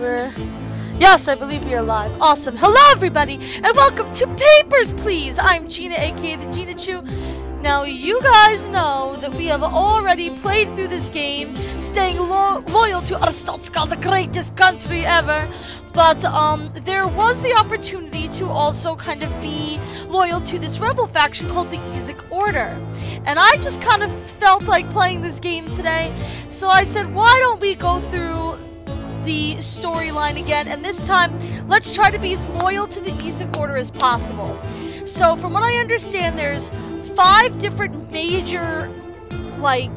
we're... Yes, I believe we are live. Awesome. Hello, everybody, and welcome to Papers, Please. I'm Gina, aka the Ginachu. Now, you guys know that we have already played through this game, staying lo loyal to Arstotzka, the greatest country ever. But um, there was the opportunity to also kind of be loyal to this rebel faction called the Ezic Order. And I just kind of felt like playing this game today, so I said, why don't we go through the storyline again, and this time, let's try to be as loyal to the Ezic Order as possible. So, from what I understand, there's five different major, like,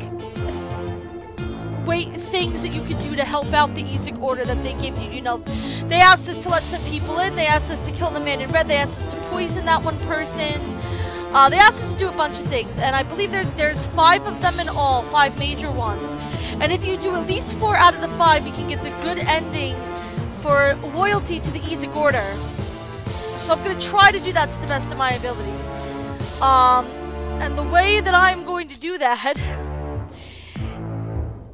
wait things that you can do to help out the Ezic Order that they give you. You know, they asked us to let some people in, they asked us to kill the man in red, they asked us to poison that one person. Uh, they asked us to do a bunch of things, and I believe there, there's five of them in all, five major ones. And if you do at least four out of the five, you can get the good ending for loyalty to the Ezic Order. So I'm going to try to do that to the best of my ability. Um, and the way that I'm going to do that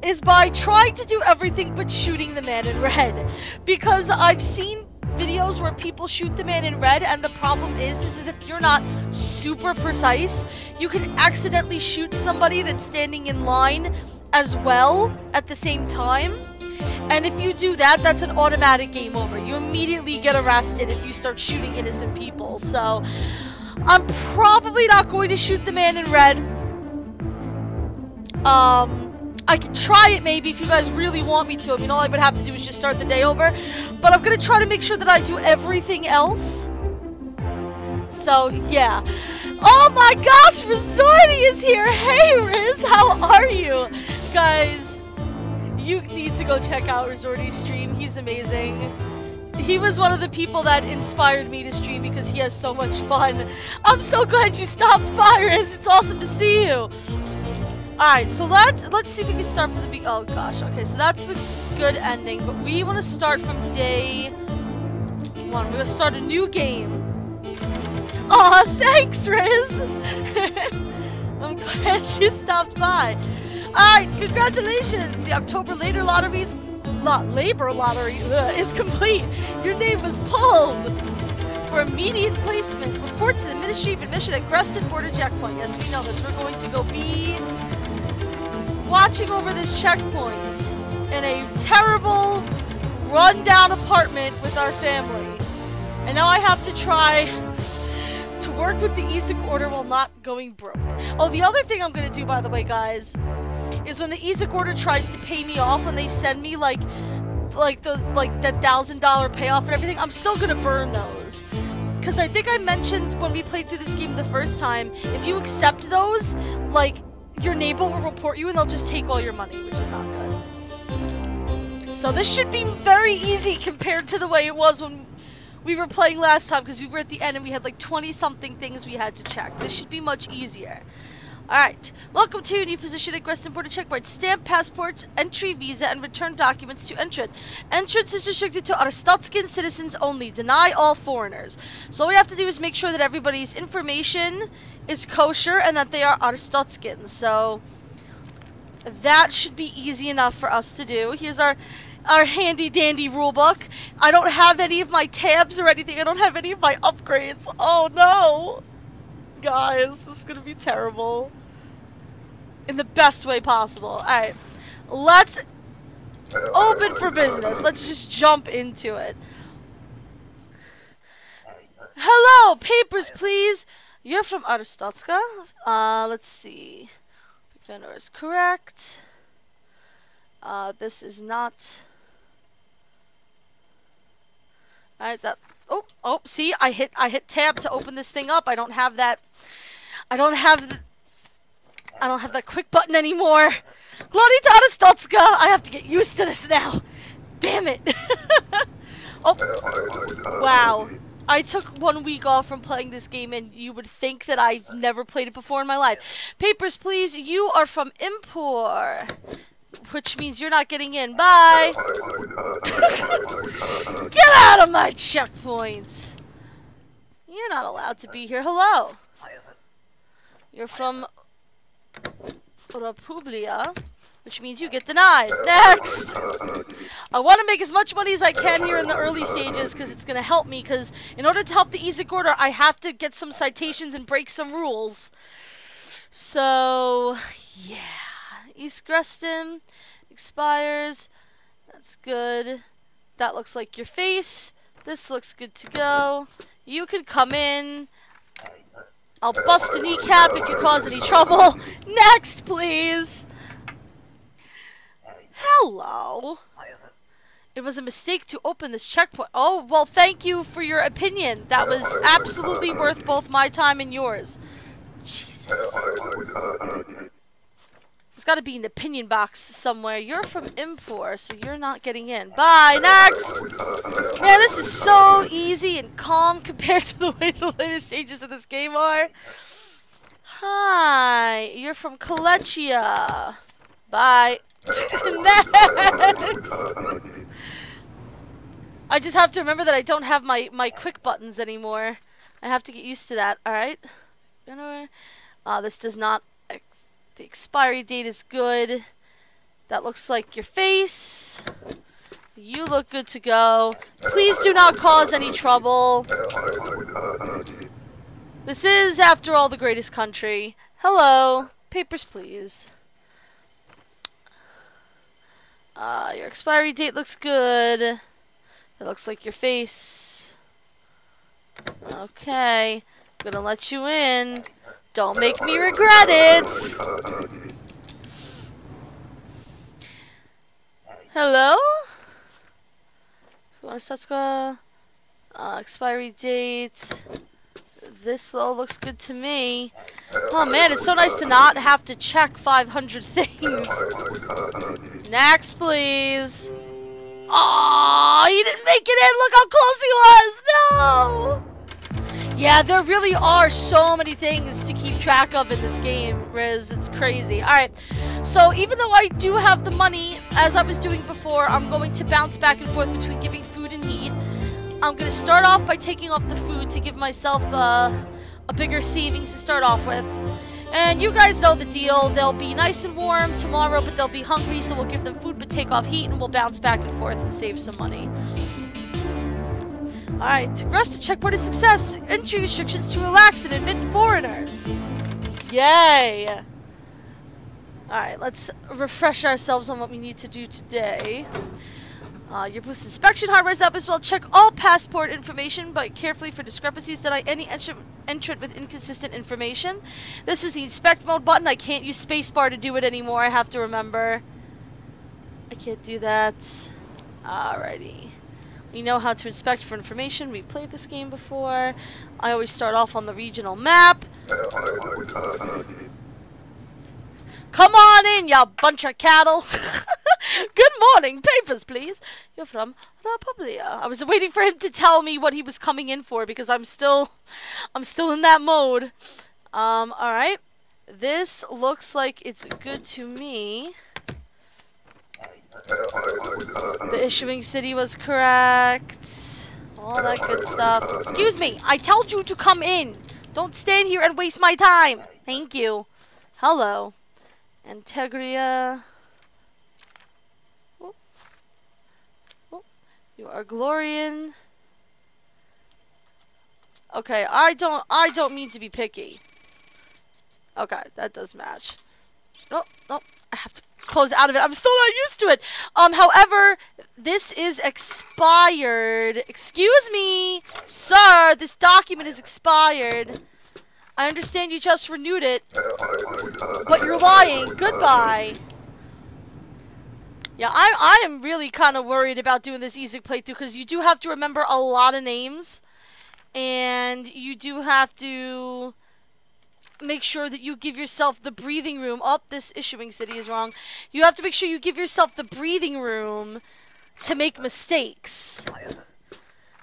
is by trying to do everything but shooting the man in red. Because I've seen videos where people shoot the man in red and the problem is, is that if you're not super precise, you can accidentally shoot somebody that's standing in line as well at the same time. And if you do that, that's an automatic game over. You immediately get arrested if you start shooting innocent people. So, I'm probably not going to shoot the man in red. Um, I could try it maybe if you guys really want me to. I mean, all I would have to do is just start the day over. But I'm going to try to make sure that I do everything else. So, yeah. Oh my gosh, Rizordi is here! Hey, Riz, how are you? Guys, you need to go check out Rizordi's stream. He's amazing. He was one of the people that inspired me to stream because he has so much fun. I'm so glad you stopped Riz. It's awesome to see you. Alright, so let's let's see if we can start from the beginning. Oh gosh, okay, so that's the good ending, but we want to start from day one. We're gonna start a new game. Aw, thanks, Riz! I'm glad you stopped by. Alright, congratulations! The October Later Lottery's lot labor lottery ugh, is complete. Your name was pulled for immediate placement. Report to the Ministry of Admission at Grestin Border Checkpoint. Yes, we know this. We're going to go be watching over this checkpoint in a terrible, run-down apartment with our family. And now I have to try to work with the Ezic Order while not going broke. Oh, the other thing I'm going to do, by the way, guys, is when the Ezic Order tries to pay me off, when they send me, like, like the like that thousand dollar payoff and everything, I'm still gonna burn those. Because I think I mentioned when we played through this game the first time, if you accept those, like, your neighbor will report you and they'll just take all your money, which is not good. So this should be very easy compared to the way it was when we were playing last time because we were at the end and we had like 20 something things we had to check. This should be much easier. Alright, welcome to your new position at Grestin Border Checkpoint. Stamp passports, entry visa, and return documents to entrance. Entrance is restricted to Arstotzkan citizens only. Deny all foreigners. So all we have to do is make sure that everybody's information is kosher and that they are Arstotzkan. So that should be easy enough for us to do. Here's our our handy dandy rulebook. I don't have any of my tabs or anything. I don't have any of my upgrades. Oh no! Guys, this is gonna be terrible in the best way possible. Alright, let's open for business. Let's just jump into it. Hello, papers please. You're from Arstotzka. Uh, let's see. Vendor is correct. Uh, this is not... Alright, that... Oh, oh, see, I hit, I hit tab to open this thing up. I don't have that... I don't have... I don't have that quick button anymore. Glory to! I have to get used to this now. Damn it. oh. Wow. I took one week off from playing this game and you would think that I've never played it before in my life. Papers, please. You are from Impor. Which means you're not getting in. Bye! Get out of my checkpoint! You're not allowed to be here. Hello! You're from Republia, which means you get denied. Next! I want to make as much money as I can here in the early stages because it's going to help me because in order to help the EZIC order, I have to get some citations and break some rules. So, yeah. East Grestin expires. That's good. That looks like your face. This looks good to go. You can come in. I'll bust a kneecap if you cause any trouble. Next, please. Hello. It was a mistake to open this checkpoint. Oh, well, thank you for your opinion. That was absolutely worth both my time and yours. Jesus. There's got to be an opinion box somewhere. You're from Impor, so you're not getting in. Bye, next! Man, this is so easy and calm compared to the way the later stages of this game are. Hi, you're from Kolechia. Bye. next! I just have to remember that I don't have my, my quick buttons anymore. I have to get used to that, alright? Uh, this does not... The expiry date is good. That looks like your face. You look good to go. Please do not cause any trouble. This is, after all, the greatest country. Hello. Papers, please. Uh, your expiry date looks good. It looks like your face. Okay. I'm gonna let you in. Don't make me regret it! Hello? Let's go. Uh, expiry date. This all looks good to me. Oh man, it's so nice to not have to check 500 things. Next, please. Oh, he didn't make it in. Look how close he was. No. Yeah, there really are so many things to keep track of in this game, Riz. It's crazy. Alright, so even though I do have the money, as I was doing before, I'm going to bounce back and forth between giving food and heat. I'm going to start off by taking off the food to give myself uh, a bigger savings to start off with. And you guys know the deal. They'll be nice and warm tomorrow, but they'll be hungry, so we'll give them food but take off heat, and we'll bounce back and forth and save some money. Alright, to checkpoint a success. Entry restrictions to relax and admit foreigners. Yay! Alright, let's refresh ourselves on what we need to do today. Uh, your booth inspection hardware up as well. Check all passport information, but carefully for discrepancies. Deny any entrant with inconsistent information. This is the inspect mode button. I can't use spacebar to do it anymore. I have to remember. I can't do that. Alrighty. We know how to inspect for information. We've played this game before. I always start off on the regional map. Come on in, you bunch of cattle. Good morning. Papers, please. You're from Republia. I was waiting for him to tell me what he was coming in for because I'm still I'm still in that mode. Um, alright. This looks like it's good to me. The issuing city was correct. All that good stuff. Excuse me, I told you to come in. Don't stand here and waste my time. Thank you. Hello. Antegria. Oh. Oh. You are Glorian. Okay, I don't I don't mean to be picky. Okay, that does match. No, no, I have to close out of it. I'm still not used to it. Um, however, this is expired. Excuse me, sir, this document is expired. I understand you just renewed it, but you're lying. Goodbye. Yeah, I, I am really kind of worried about doing this easy playthrough because you do have to remember a lot of names. And you do have to make sure that you give yourself the breathing room. Up, oh, this issuing city is wrong. You have to make sure you give yourself the breathing room to make mistakes.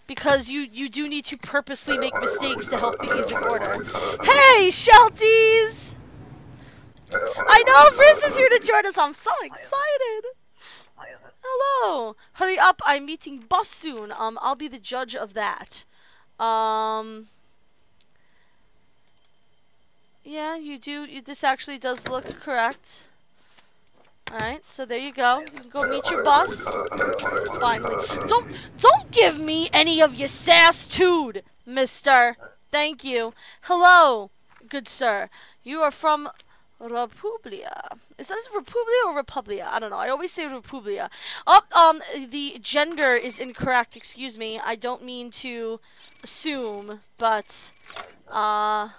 Because you, you do need to purposely make mistakes to help the EZIC order. Hey, Shelties! I know Riz is here to join us. I'm so excited. Hello. Hurry up. I'm meeting boss soon. Um, I'll be the judge of that. Um... yeah, you do. You, this actually does look correct. Alright, so there you go. You can go meet your boss. Finally. Don't don't give me any of your sass tude, mister. Thank you. Hello, good sir. You are from Republia. Is that Republia or Republia? I don't know. I always say Republia. Oh, um, the gender is incorrect. Excuse me. I don't mean to assume, but, uh...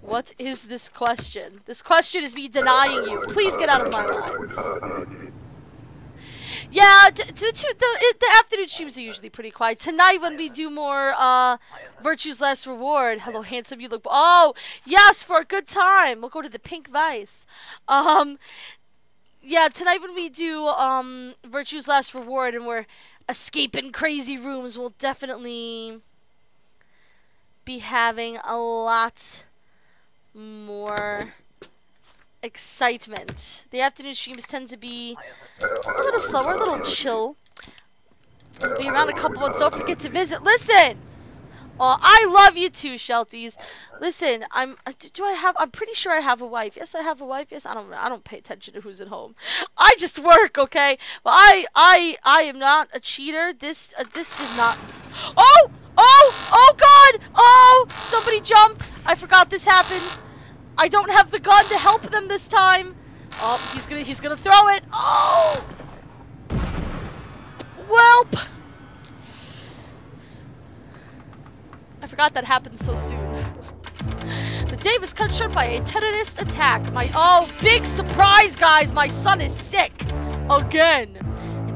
What is this question? This question is me denying you. Please get out of my line. Yeah, the, the, the, the afternoon streams are usually pretty quiet. Tonight when we do more uh, Virtue's Last Reward. Hello, handsome, you look... Oh, yes, for a good time. We'll go to the Pink Vice. Um, yeah, tonight when we do um, Virtue's Last Reward and we're escaping crazy rooms, we'll definitely be having a lot more excitement. The afternoon streams tend to be a little slower, a little chill. Be around a couple months. Don't forget to visit. Listen! Oh, I love you too, Shelties. Listen, I'm. Uh, do I have? I'm pretty sure I have a wife. Yes, I have a wife. Yes, I don't. I don't pay attention to who's at home. I just work, okay? But I, I, I am not a cheater. This, uh, this is not. Oh, oh, oh God! Oh, somebody jumped. I forgot this happens. I don't have the gun to help them this time. Oh, he's gonna he's gonna throw it. Oh! Welp! I forgot that happened so soon. the day was cut short by a terrorist attack. My oh, big surprise, guys! My son is sick again.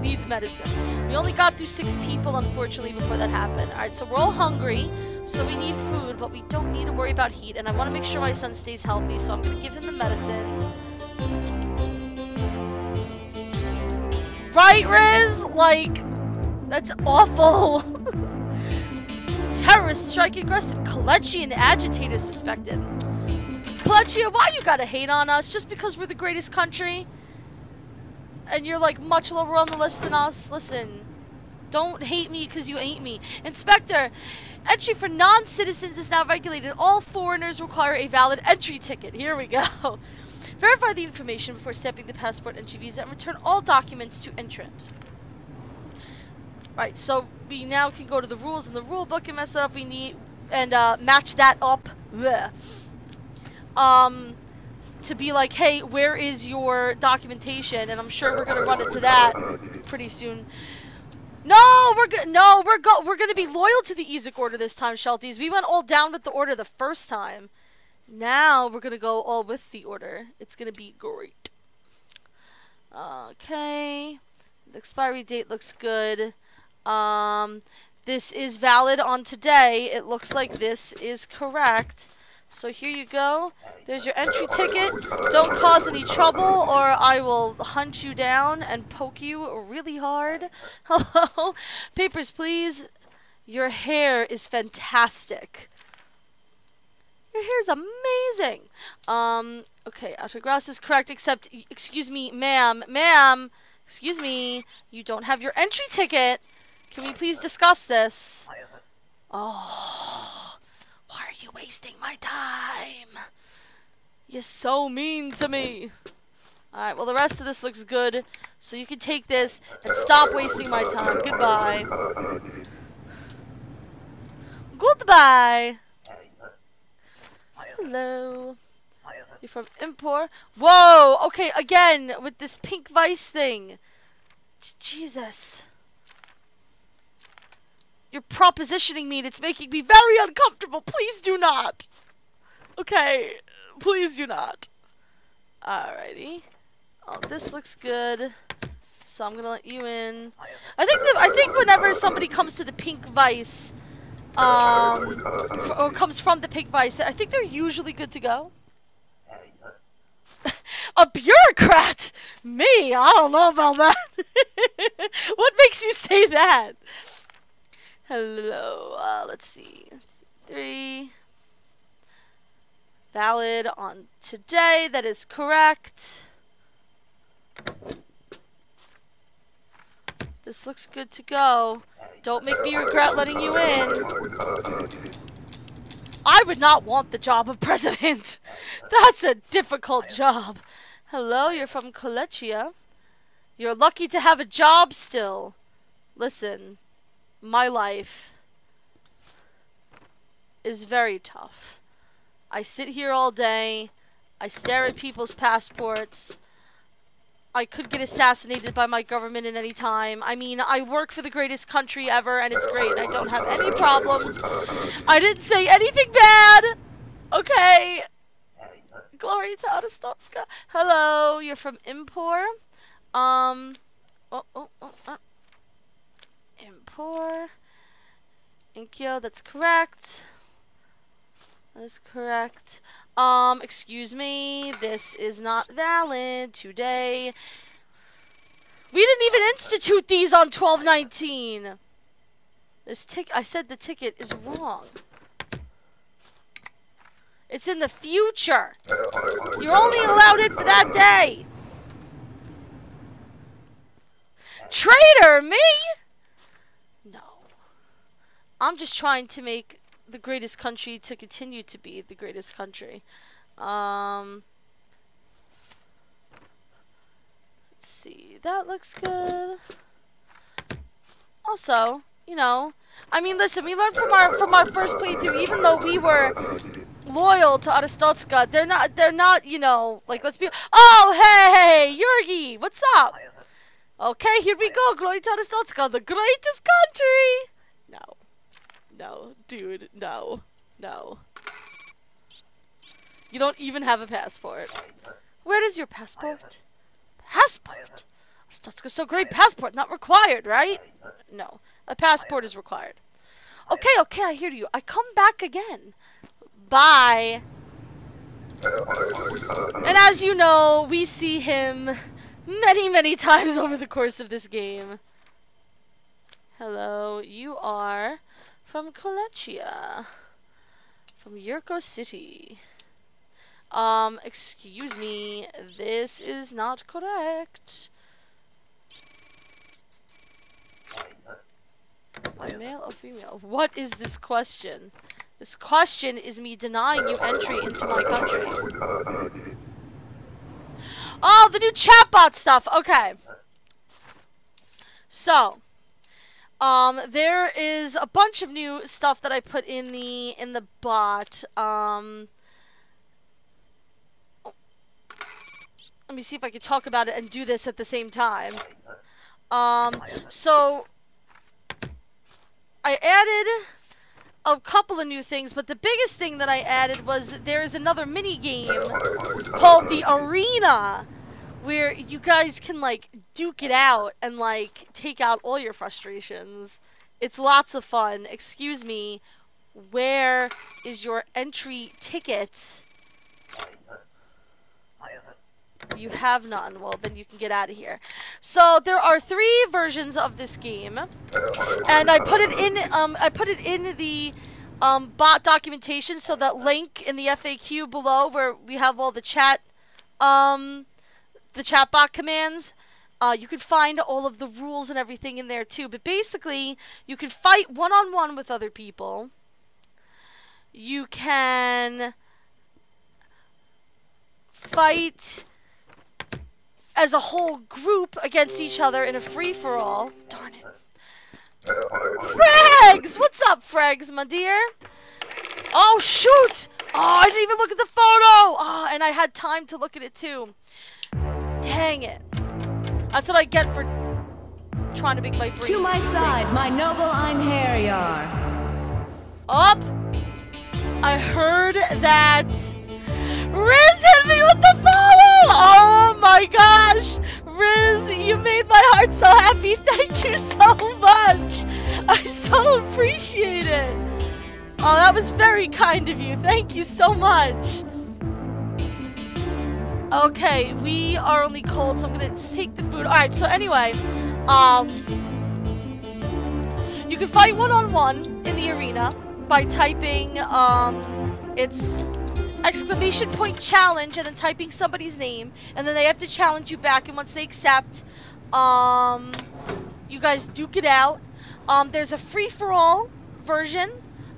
Needs medicine. We only got through six people, unfortunately, before that happened. All right, so we're all hungry. So we need food, but we don't need to worry about heat. And I want to make sure my son stays healthy, so I'm going to give him the medicine. Right, Riz? Like, that's awful. Terrorists strike aggressive. Kolechian agitator suspected. Kolechia, why you gotta hate on us just because we're the greatest country? And you're like much lower on the list than us? Listen, don't hate me because you ain't me. Inspector, Entry for non-citizens is now regulated. All foreigners require a valid entry ticket. Here we go. Verify the information before stamping the passport entry visa and return all documents to entrant. Right, so we now can go to the rules in the rule book and mess it up. We need and uh, match that up. Blech. Um, to be like, hey, where is your documentation? And I'm sure we're gonna run into that pretty soon. No, we're good. No, we're go. We're gonna be loyal to the Ezic order this time, Shelties. We went all down with the order the first time. Now we're gonna go all with the order. It's gonna be great. Okay. The expiry date looks good. Um, this is valid on today. It looks like this is correct. So here you go. There's your entry ticket. Don't cause any trouble or I will hunt you down and poke you really hard. Hello? Papers, please. Your hair is fantastic. Your hair's amazing. Um, okay, autographs is correct, except, excuse me, ma'am, ma'am, excuse me, you don't have your entry ticket. Can we please discuss this? Oh. Why are you wasting my time? You're so mean to me. Alright, well the rest of this looks good. So you can take this and stop wasting my time. Goodbye. Goodbye. Hello. You're from Impor? Whoa! Okay, again, with this pink vice thing. J Jesus. You're propositioning me and it's making me very uncomfortable. Please do not. Okay. Please do not. Alrighty. Oh, this looks good. So I'm gonna let you in. I think I think whenever somebody comes to the pink vice, um, or comes from the pink vice, I think they're usually good to go. A bureaucrat? Me? I don't know about that. what makes you say that? Hello, uh, let's see. Three. Valid on today, that is correct. This looks good to go. Don't make me regret letting you in. I would not want the job of president. That's a difficult job. Hello, you're from Kolechia. You're lucky to have a job still. Listen, my life is very tough. I sit here all day. I stare at people's passports. I could get assassinated by my government at any time. I mean, I work for the greatest country ever, and it's great. I don't have any problems. I didn't say anything bad. Okay. Glory to. Hello, you're from Impor. Um, oh, oh, oh, oh. Impor. Enkyo, that's correct. That is correct. Um, excuse me, this is not valid today. We didn't even institute these on 1219. This tick I said the ticket is wrong. It's in the future. You're only allowed it for that day. Traitor, me? I'm just trying to make the greatest country to continue to be the greatest country. Um, let's see. That looks good. Also, you know, I mean, listen, we learned from our from our first playthrough, even though we were loyal to Arstotzka, they're not, they're not, you know, like, let's be, oh, hey, Jorji, what's up? Okay, here we go, Glory to Arstotzka, the greatest country! No. No, dude, no. No. You don't even have a passport. Where is your passport? Passport? Arstotzka's so great, passport not required, right? No, a passport is required. Okay, okay, I hear you. I come back again. Bye. And as you know, we see him many, many times over the course of this game. Hello, you are from Kolechia. From Yurko City. Um, excuse me, this is not correct. Male or female? What is this question? This question is me denying you entry into my country. Oh, the new chatbot stuff. Okay. So, um, there is a bunch of new stuff that I put in the in the bot. Um, let me see if I can talk about it and do this at the same time. Um, so I added a couple of new things, but the biggest thing that I added was there is another mini game called the Arena where you guys can like duke it out and like take out all your frustrations. It's lots of fun. Excuse me, where is your entry ticket? You have none. Well, then you can get out of here. So there are three versions of this game, and I put it in. Um, I put it in the um, bot documentation. So that link in the FAQ below, where we have all the chat, um, the chat bot commands. Uh, you can find all of the rules and everything in there too. But basically, you can fight one on one with other people. You can fight as a whole group against each other in a free-for-all. Darn it. Frags! What's up, Frags, my dear? Oh, shoot! Oh, I didn't even look at the photo! Oh, and I had time to look at it, too. Dang it. That's what I get for trying to make my brain. To my side, my noble Einherjar. Up! I heard that Riz hit me with the follow! Oh my gosh! Riz, you made my heart so happy. Thank you so much. I so appreciate it. Oh, that was very kind of you. Thank you so much. Okay, we are only cold, so I'm gonna take the food. Alright, so anyway, um, you can fight one-on-one -on -one in the arena by typing, um, it's exclamation point challenge and then typing somebody's name and then they have to challenge you back and once they accept um you guys duke it out um there's a free-for-all version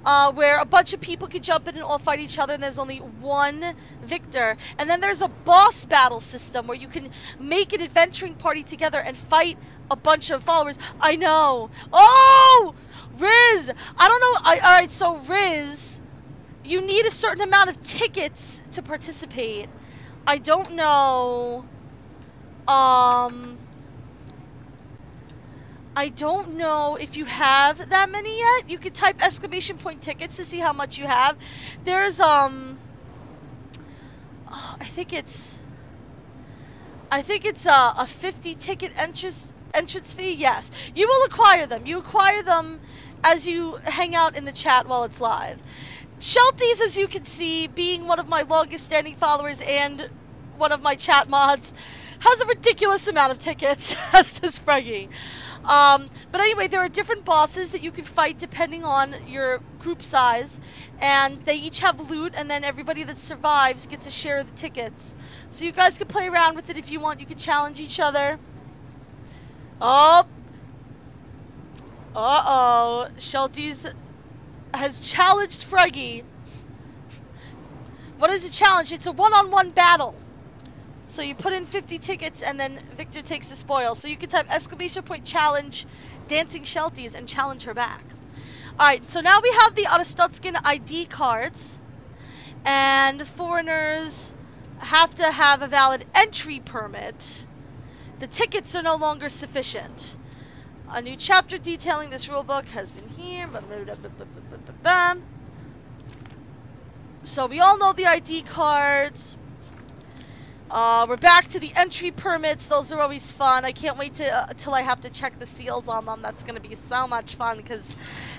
uh, where a bunch of people can jump in and all fight each other, and there's only one victor. And then there's a boss battle system where you can make an adventuring party together and fight a bunch of followers. I know. Oh, Riz. I don't know. I, all right, so Riz, you need a certain amount of tickets to participate. I don't know. Um. I don't know if you have that many yet. You could type exclamation point tickets to see how much you have. There's, um, oh, I think it's, I think it's a, a 50 ticket entrance, entrance fee. Yes. You will acquire them. You acquire them as you hang out in the chat while it's live. Shelties, as you can see, being one of my longest standing followers and one of my chat mods, has a ridiculous amount of tickets, as does Freggy. Um, but anyway, there are different bosses that you can fight depending on your group size, and they each have loot, and then everybody that survives gets a share of the tickets. So you guys can play around with it if you want. You can challenge each other. Oh! Uh-oh. Shelties has challenged Freggy. What is a challenge? It's a one-on-one -on -one battle. So you put in 50 tickets and then Victor takes the spoil. So you can type exclamation point challenge dancing Shelties and challenge her back. Alright, so now we have the Arstotzkan ID cards. And foreigners have to have a valid entry permit. The tickets are no longer sufficient. A new chapter detailing this rulebook has been here. So we all know the ID cards. Uh, we're back to the entry permits. Those are always fun. I can't wait to, uh, till I have to check the seals on them. That's going to be so much fun because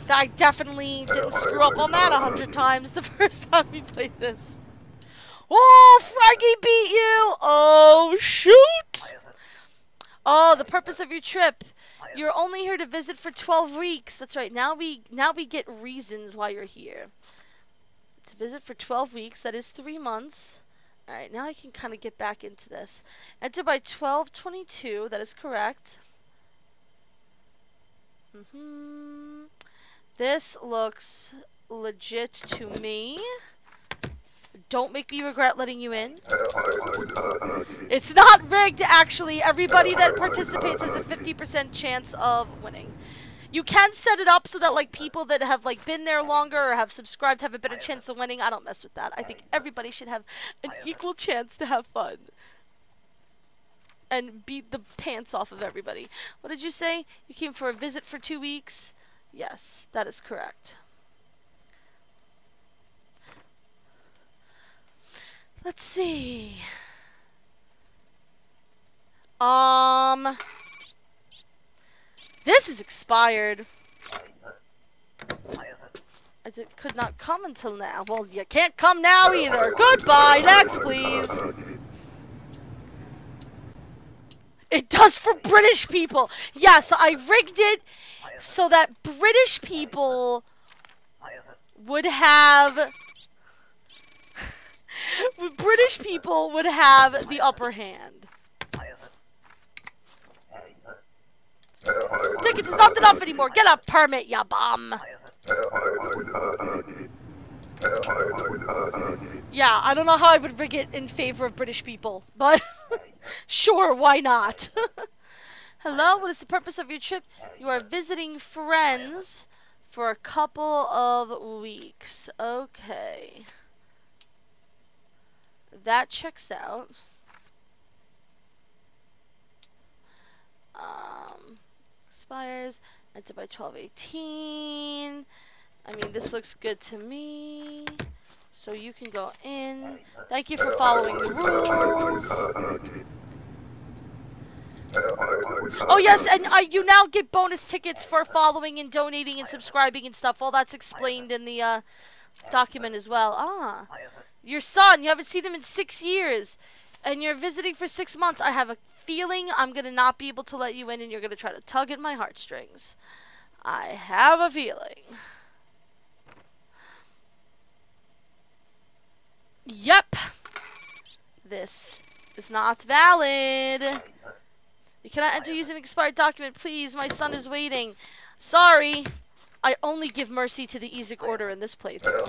I definitely didn't screw up on that a hundred times the first time we played this. Oh, Froggy beat you! Oh, shoot! Oh, the purpose of your trip. You're only here to visit for 12 weeks. That's right. Now we now we get reasons why you're here. To visit for 12 weeks. That is three months. Alright, now I can kind of get back into this. Enter by 1222, that is correct. Mm -hmm. This looks legit to me. Don't make me regret letting you in. It's not rigged, actually. Everybody that participates has a 50% chance of winning. You can set it up so that like people that have like been there longer or have subscribed have a better chance of winning. I don't mess with that. I think everybody should have an equal chance to have fun. And beat the pants off of everybody. What did you say? You came for a visit for two weeks? Yes, that is correct. Let's see. Um... This is expired. Uh, I did, could not come until now. Well, you can't come now either. Goodbye. Next, please. It does for British people. Yes, I rigged it so that British people would have... British people would have the upper hand. Tickets is not enough anymore. Get a permit, ya bum. Yeah, I don't know how I would rig it in favor of British people, but sure, why not? Hello, what is the purpose of your trip? You are visiting friends for a couple of weeks. Okay. That checks out. Um, expires. Enter by 1218. I mean, this looks good to me. So you can go in. Thank you for following the rules. Oh yes, and you now get bonus tickets for following and donating and subscribing and stuff. All that's explained in the uh, document as well. Ah, your son, you haven't seen him in six years, and you're visiting for six months. I have a feeling I'm going to not be able to let you in and you're going to try to tug at my heartstrings. I have a feeling. Yep. This is not valid. You cannot enter using an expired document. Please, my son is waiting. Sorry. I only give mercy to the Ezic Order in this playthrough.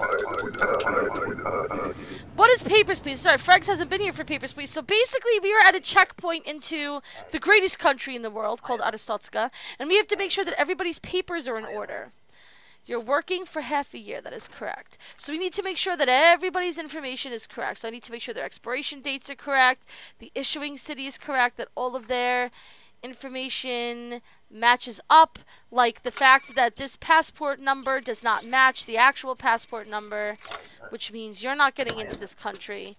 What is Papers, Please? Sorry, Frags hasn't been here for Papers, Please. So basically, we are at a checkpoint into the greatest country in the world called Arstotzka, and we have to make sure that everybody's papers are in order. You're working for half a year. That is correct. So we need to make sure that everybody's information is correct. So I need to make sure their expiration dates are correct, the issuing city is correct, that all of their information matches up, like the fact that this passport number does not match the actual passport number, which means you're not getting into this country.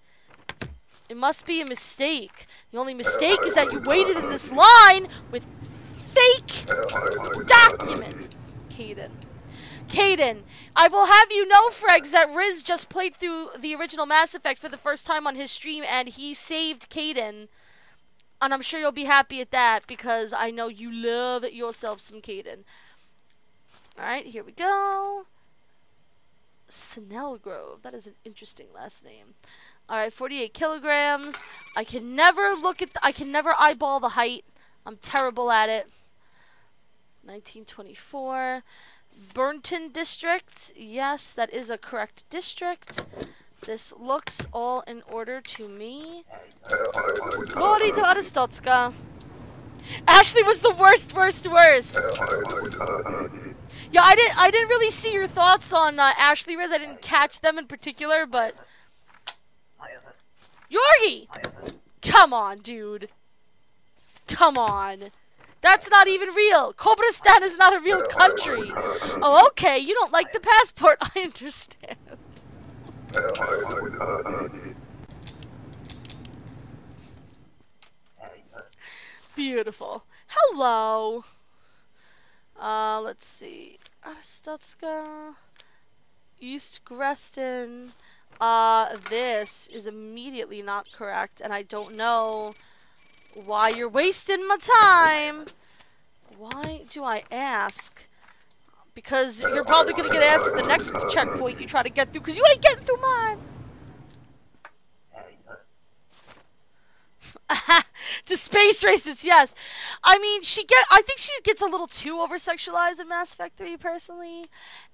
It must be a mistake. The only mistake is that you waited in this line with fake documents. Kaidan. Kaidan, I will have you know, Fregs, that Riz just played through the original Mass Effect for the first time on his stream, and he saved Kaidan. And I'm sure you'll be happy at that, because I know you love yourself some Kaidan. Alright, here we go. Snellgrove. That is an interesting last name. Alright, 48 kilograms. I can never look at... I can never eyeball the height. I'm terrible at it. 1924. Burnton District. Yes, that is a correct district. This looks all in order to me. Glory to Arstotzka. Ashley was the worst, worst, worst. Yeah, I didn't. I didn't really see your thoughts on uh, Ashley Riz. I didn't catch them in particular, but Jorji, come on, dude. Come on. That's not even real. Cobrastan is not a real country. Oh, okay. You don't like the passport. I understand. Beautiful. Hello. Uh, let's see. Arstotzka. East Grestin. Uh, this is immediately not correct, and I don't know why you're wasting my time. Why do I ask? Because you're probably going to get asked at the next checkpoint you try to get through, because you ain't getting through mine. to space races, yes. I mean, she get. I think she gets a little too over sexualized in Mass Effect 3, personally,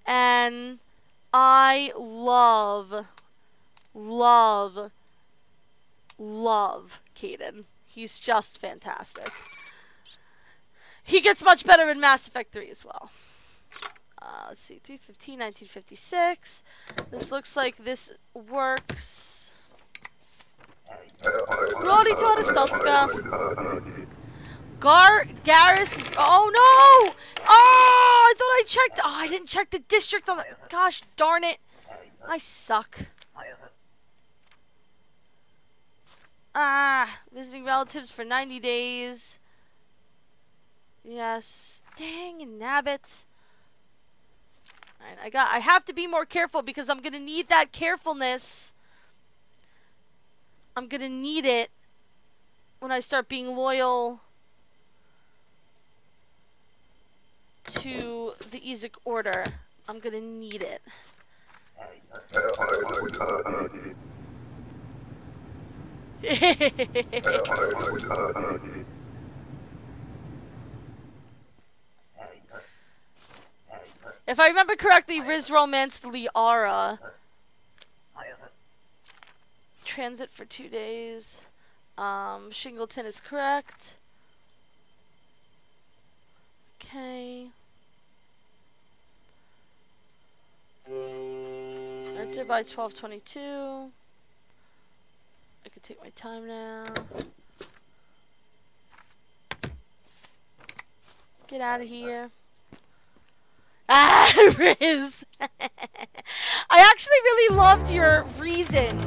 and I love, love, love Kaidan. He's just fantastic. He gets much better in Mass Effect 3 as well. Uh, let's see, 315, 1956. This looks like this works. Rodi Toristotska. Gar Garrus is oh no! Oh I thought I checked oh I didn't check the district on the gosh darn it. I suck. Ah, visiting relatives for 90 days. Yes. Dang, nabbit. I got I have to be more careful because I'm gonna need that carefulness. I'm gonna need it when I start being loyal to the Ezic order. I'm gonna need it. if I remember correctly, Riz romanced Liara. Transit for two days. Um, Shingleton is correct. Okay. Enter by 1222. I can take my time now. Get out of here. Ah, Riz! I actually really loved your reason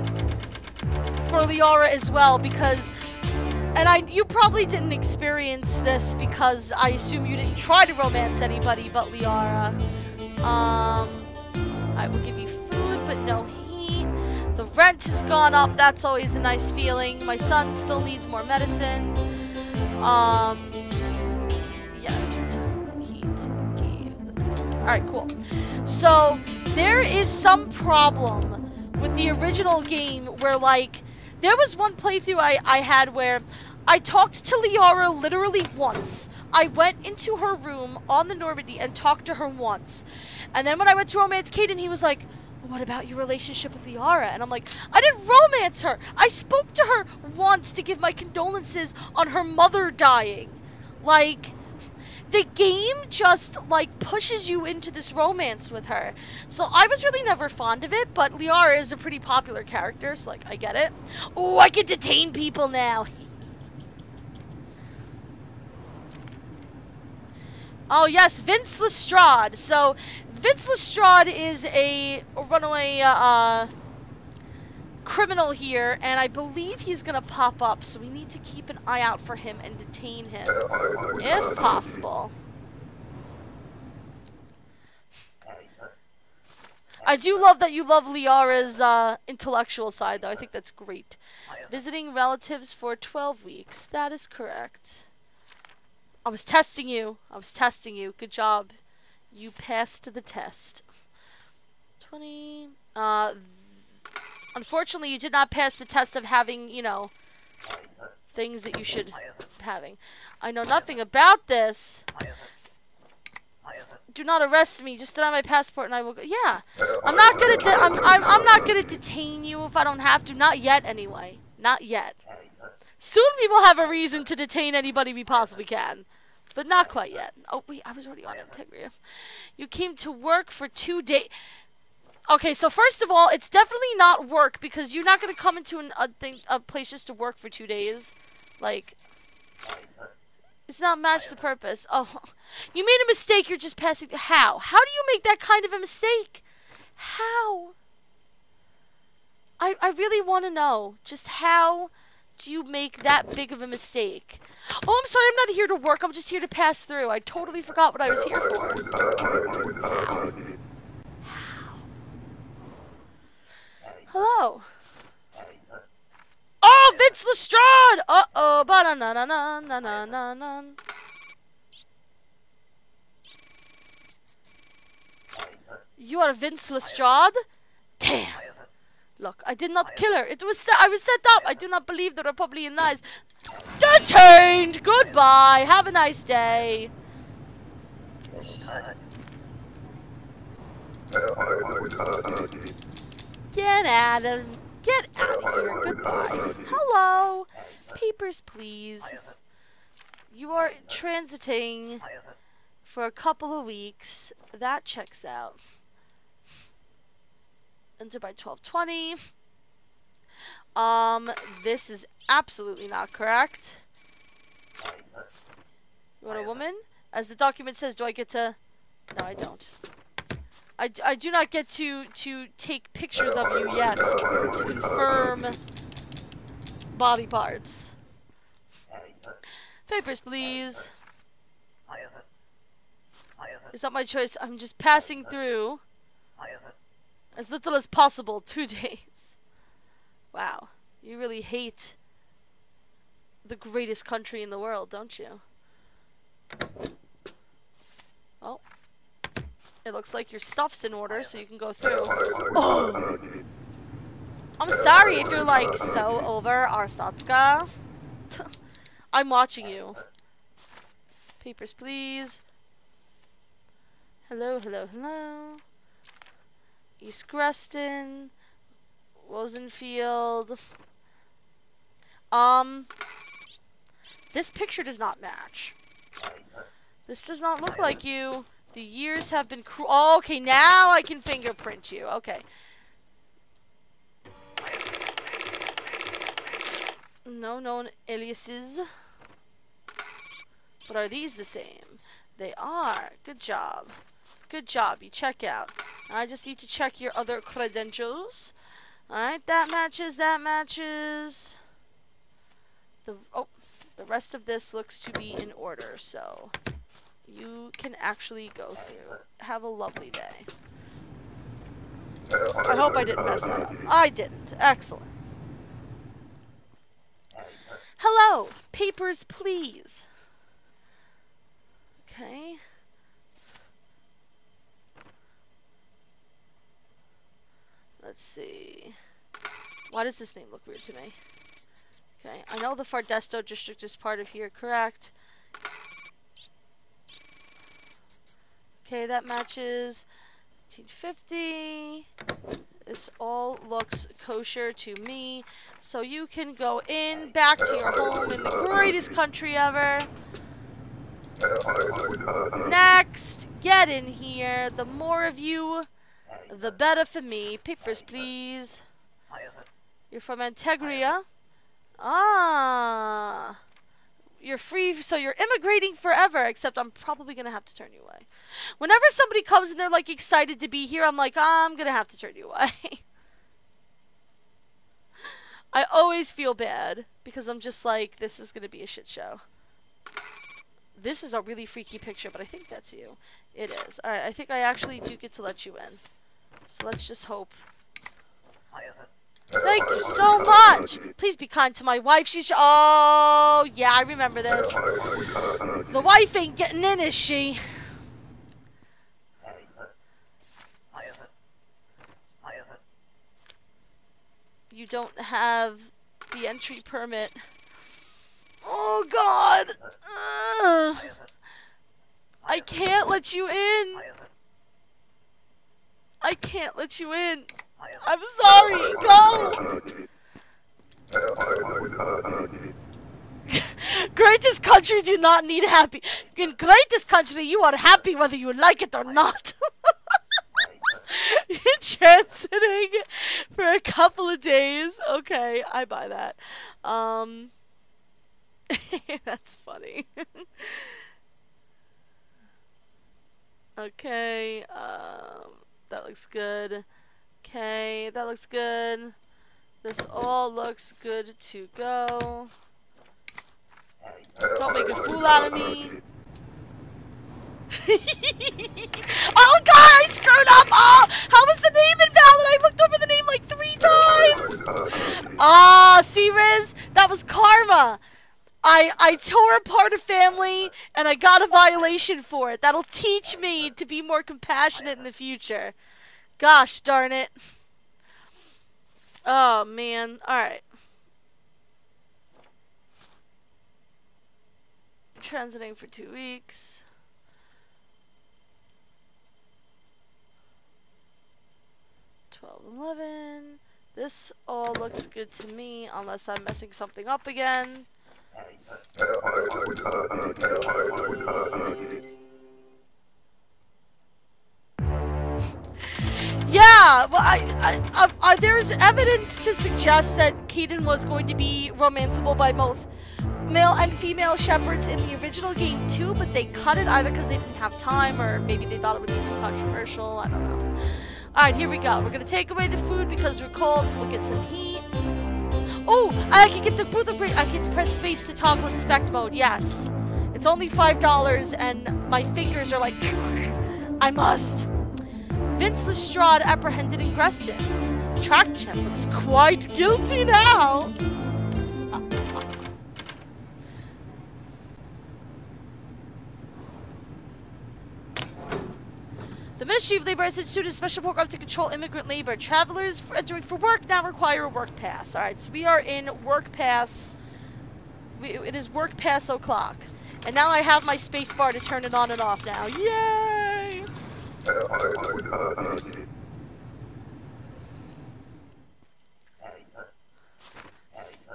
for Liara as well because and I you probably didn't experience this because I assume you didn't try to romance anybody but Liara. Um I will give you food but no heat. The rent has gone up, that's always a nice feeling. My son still needs more medicine. Um Alright, cool. So there is some problem with the original game where like there was one playthrough I, I had where I talked to Liara literally once. I went into her room on the Normandy and talked to her once. And then when I went to romance Kaidan, he was like, what about your relationship with Liara? And I'm like, I didn't romance her. I spoke to her once to give my condolences on her mother dying. Like, the game just like pushes you into this romance with her. So I was really never fond of it, but Liara is a pretty popular character, so like I get it. Oh, I can detain people now. oh yes, Vince Lestrade. So Vince Lestrade is a runaway uh, uh, criminal here, and I believe he's gonna pop up, so we need to keep an eye out for him and detain him, if possible. I do love that you love Liara's uh, intellectual side, though. I think that's great. Visiting relatives for 12 weeks. That is correct. I was testing you. I was testing you. Good job. You passed the test. 20. Uh, unfortunately, you did not pass the test of having, you know, things that you should having. I know nothing about this. Do not arrest me. Just deny my passport, and I will go. Yeah, I'm not gonna. I'm, I'm. I'm not gonna detain you if I don't have to. Not yet, anyway. Not yet. Soon we will have a reason to detain anybody we possibly can. But not quite yet. Oh, wait, I was already on Antegria. You came to work for two days. Okay, so first of all, it's definitely not work because you're not going to come into an, a, thing, a place just to work for two days. Like, it's not match the purpose. Oh, you made a mistake, you're just passing. How? How do you make that kind of a mistake? How? I, I really want to know just how do you make that big of a mistake? Oh, I'm sorry, I'm not here to work. I'm just here to pass through. I totally forgot what I was here for. Hello. Oh, Vince Lestrade! Uh-oh, ba-na-na-na-na-na-na-na. You are Vince Lestrade? Damn. Look, I did not kill her. It was set. I was set up. I do not believe the Republican lies. Don't change. Goodbye. Have a nice day. Get out of... Get out of here. Goodbye. Hello! Papers, please. You are transiting for a couple of weeks. That checks out. Enter by 1220. Um, this is absolutely not correct. You want a woman? As the document says, do I get to... No, I don't. I, I do not get to, to take pictures of you yet to confirm body parts. Papers, please. Is that my choice? I'm just passing through. As little as possible. Two days. Wow. You really hate the greatest country in the world, don't you? It looks like your stuff's in order, so you can go through. Oh! I'm sorry if you're like so over Arstotzka. I'm watching you. Papers, please. Hello, hello, hello. East Grestin. Rosenfield. Um, this picture does not match. This does not look like you. The years have been cruel. Oh, okay, now I can fingerprint you. Okay. No known aliases. But are these the same? They are. Good job. Good job. You check out. I just need to check your other credentials. Alright, that matches, that matches. The oh, the rest of this looks to be in order, so you can actually go through. Have a lovely day. I hope I didn't mess that up. I didn't. Excellent. Hello! Papers, please. Okay. Let's see. Why does this name look weird to me? Okay, I know the Fardesto district is part of here, correct? Okay, that matches 1950. This all looks kosher to me. So you can go in, back to your home in the greatest country ever. Next, get in here. The more of you, the better for me. Papers, please. You're from Antegria. Ah. You're free, so you're immigrating forever, except I'm probably going to have to turn you away. Whenever somebody comes and they're, like, excited to be here, I'm like, I'm going to have to turn you away. I always feel bad, because I'm just like, this is going to be a shit show. This is a really freaky picture, but I think that's you. It is. Alright, I think I actually do get to let you in. So let's just hope. Thank you so much. Please be kind to my wife. She's. Oh, yeah, I remember this. The wife ain't getting in, is she? You don't have the entry permit. Oh, God. I can't let you in. I can't let you in. I'm sorry. Go. greatest country do not need happy. In greatest country, you are happy whether you like it or not. You're Transiting for a couple of days. Okay, I buy that. Um, that's funny. okay, um, that looks good. Okay, that looks good. This all looks good to go. Don't make a fool out of me. oh god, I screwed up! Oh, how was the name invalid? I looked over the name like three times! Ah, see, Riz? That was karma. I, I tore apart a family and I got a violation for it. That'll teach me to be more compassionate in the future. Gosh darn it. Oh, man. Alright. Transiting for two weeks. Twelve, eleven. This all looks good to me, unless I'm messing something up again. Yeah, well, I, I, I, I, uh, there's evidence to suggest that Kaidan was going to be romanceable by both male and female Shepards in the original game too, but they cut it either because they didn't have time or maybe they thought it would be too controversial. I don't know. Alright, here we go. We're gonna take away the food because we're cold, so we'll get some heat. Oh, I can get the I can press space to toggle inspect mode. Yes, it's only five dollars, and my fingers are like, I must. Vince Lestrade apprehended in Grestin. Track check looks quite guilty now. The Ministry of Labor has instituted a special program to control immigrant labor. Travelers entering for work now require a work pass. Alright, so we are in work pass. We, it is work pass o'clock. And now I have my space bar to turn it on and off now. Yay!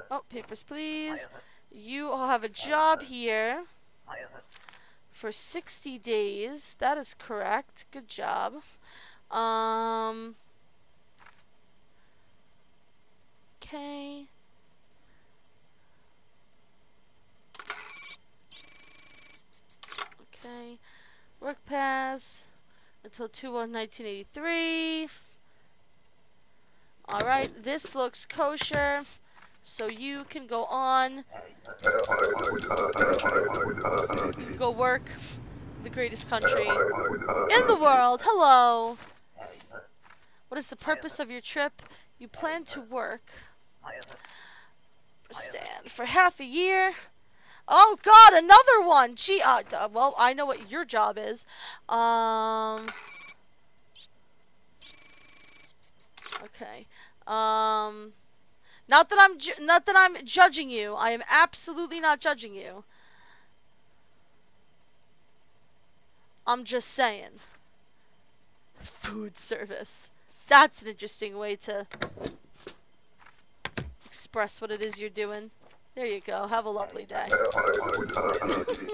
Oh, papers, please. You all have a job here for 60 days. That is correct. Good job. Um. Okay. Okay. Work pass until 2 1 1983. Alright, this looks kosher. So you can go on. Go work the greatest country in the world. Hello. What is the purpose of your trip? You plan to work. Stand for half a year. Oh God, another one. Gee, uh, well, I know what your job is. Um. Okay. Um. Not that I'm not that I'm judging you. I am absolutely not judging you. I'm just saying. Food service. That's an interesting way to express what it is you're doing. There you go. Have a lovely day.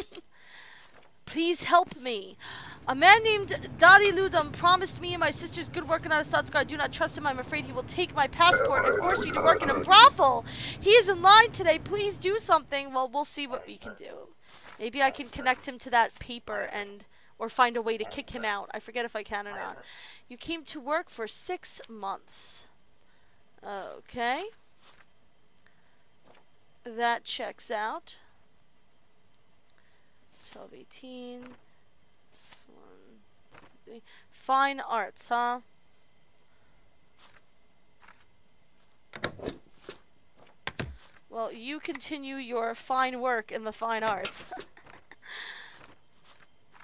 Please help me. A man named Dari Ludum promised me and my sister's good work in Arstotzka. I do not trust him. I'm afraid he will take my passport and force me to work in a brothel. He is in line today. Please do something. Well, we'll see what we can do. Maybe I can connect him to that paper and or find a way to kick him out. I forget if I can or not. You came to work for six months. Okay. That checks out. 12, 18. Fine arts, huh? Well, you continue your fine work in the fine arts.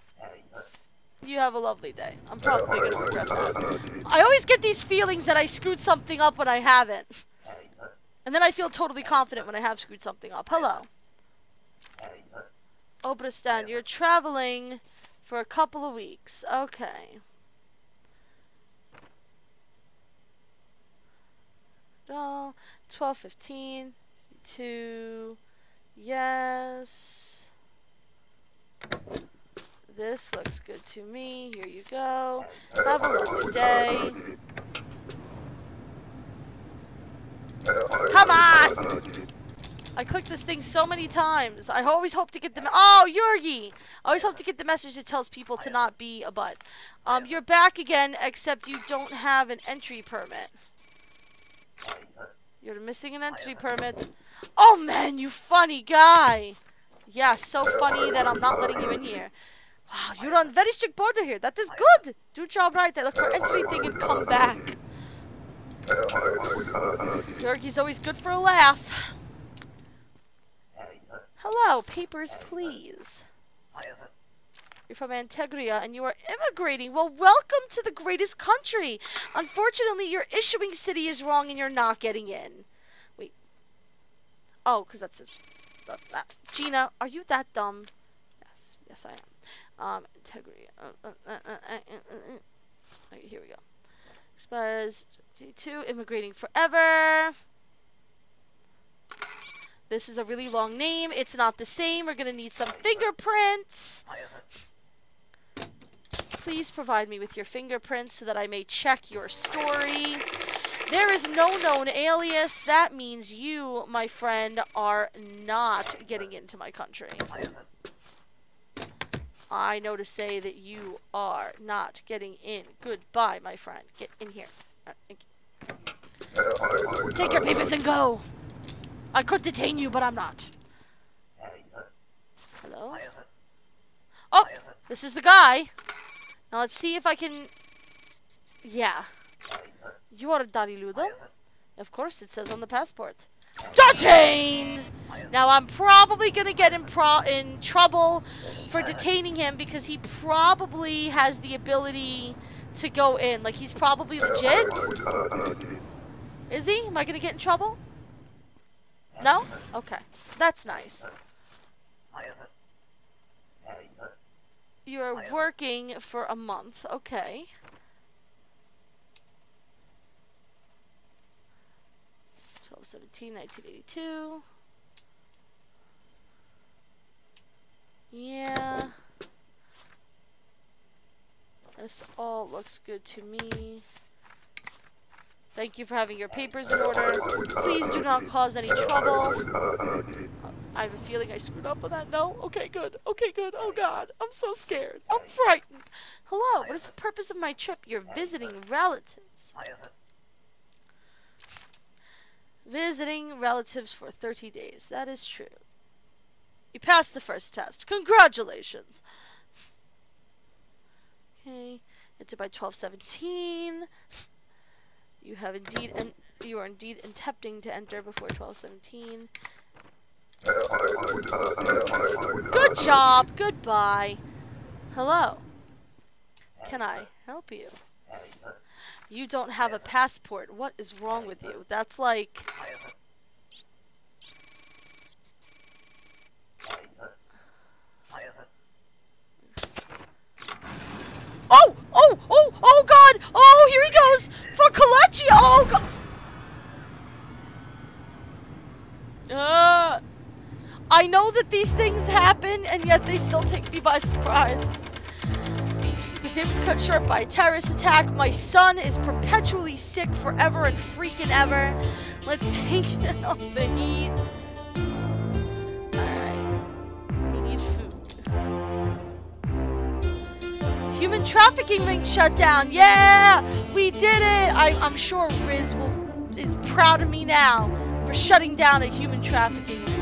you have a lovely day. I'm probably going to regret that. I always get these feelings that I screwed something up when I haven't. And then I feel totally confident when I have screwed something up. Hello. Obristan, you're traveling for a couple of weeks. Okay. No, 12, 15, 2, yes. This looks good to me. Here you go. Have a lovely day. Come on! I clicked this thing so many times. I always hope to get the... Oh, Jorji! I always hope to get the message that tells people to not be a butt. Um, you're back again, except you don't have an entry permit. You're missing an entry permit. Oh, man, you funny guy! Yeah, so funny that I'm not letting you in here. Wow, you're on very strict border here. That is good. Do job right. I look for entry thing and come back. Jorji's always good for a laugh. Hello, papers, please. You're from Antegria and you are immigrating. Well, welcome to the greatest country. Unfortunately, your issuing city is wrong and you're not getting in. Wait. Oh, because that's his. That, that. Gina, are you that dumb? Yes, yes, I am. Um, Antegria. Uh, uh, uh, here we go. Expires. Two, immigrating forever. This is a really long name. It's not the same. We're going to need some fingerprints. Please provide me with your fingerprints so that I may check your story. There is no known alias. That means you, my friend, are not getting into my country. I know to say that you are not getting in. Goodbye, my friend. Get in here. Take your papers and go. I could detain you, but I'm not. Hello? Oh, this is the guy. Now let's see if I can... Yeah. You are a Dari Ludum? Of course, it says on the passport. Detained! Now I'm probably gonna get in pro in trouble for detaining him because he probably has the ability to go in. Like he's probably legit. Is he? Am I gonna get in trouble? No? Okay. That's nice. You're working for a month. Okay. Twelve seventeen, nineteen eighty two. Yeah. This all looks good to me. Thank you for having your papers in order. Please do not cause any trouble. I have a feeling I screwed up on that. No? Okay, good. Okay, good. Oh, God. I'm so scared. I'm frightened. Hello. What is the purpose of my trip? You're visiting relatives. Visiting relatives for 30 days. That is true. You passed the first test. Congratulations. Okay. Enter by 1217. You have indeed, and you are indeed attempting to enter before 1217. Good job. Goodbye. Hello. Can I help you? You don't have a passport. What is wrong with you? That's like... Oh! Oh! Oh! Oh god! Oh, here he goes! For Kolechia! Oh god! Uh, I know that these things happen, and yet they still take me by surprise. The day was cut short by a terrorist attack. My son is perpetually sick forever and freaking ever. Let's take off the heat. Human trafficking ring shut down. Yeah! We did it! I, I'm sure Riz will, is proud of me now for shutting down a human trafficking ring.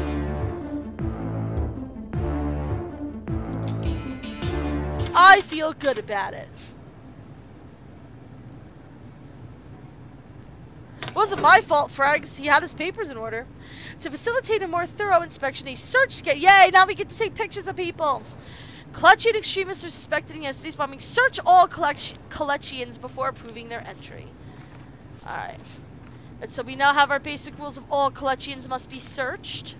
I feel good about it. It wasn't my fault, Frags. He had his papers in order. To facilitate a more thorough inspection, a search scan. Yay, now we get to take pictures of people. Kolechian extremists are suspected in yesterday's bombing. Search all Kolechians before approving their entry. Alright. And so we now have our basic rules of all Kolechians must be searched.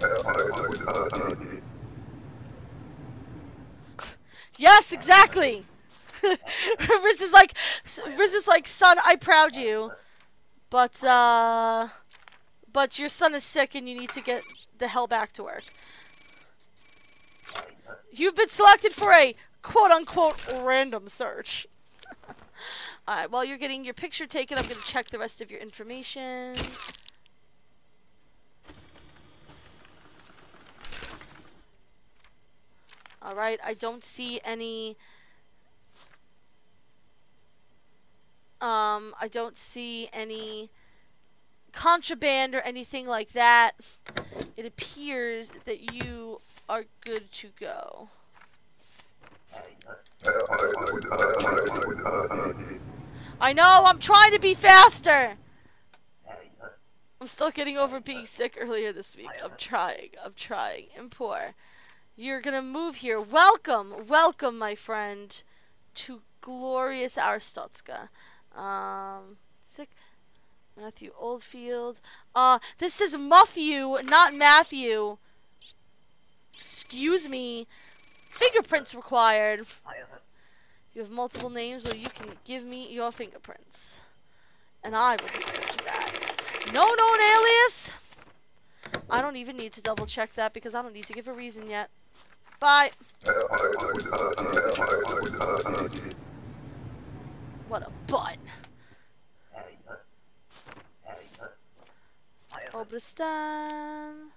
Yes, exactly. Riz is like, Riz is like, son, I proud you, but uh, but your son is sick and you need to get the hell back to work. You've been selected for a quote-unquote random search. Alright, while you're getting your picture taken, I'm going to check the rest of your information. Alright, I don't see any... Um, I don't see any contraband or anything like that. It appears that you are good to go. I know, I'm trying to be faster! I'm still getting over being sick earlier this week. I'm trying, I'm trying. Poor. You're gonna move here. Welcome, welcome, my friend, to glorious Arstotzka. Um, sick. Matthew Oldfield. Uh, this is Matthew, not Matthew. Excuse me. Fingerprints required. You have multiple names, or you can give me your fingerprints. And I will you that. No known alias? I don't even need to double check that because I don't need to give a reason yet. Bye. What a butt. Obristan.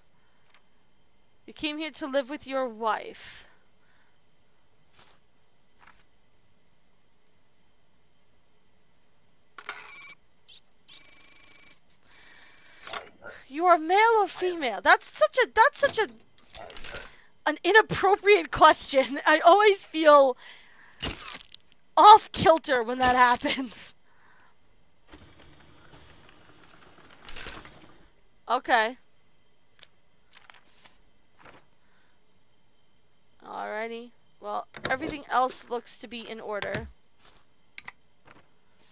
You came here to live with your wife. You are male or female? That's such a that's such a an inappropriate question. I always feel off kilter when that happens. Okay. Alrighty. Well, everything else looks to be in order.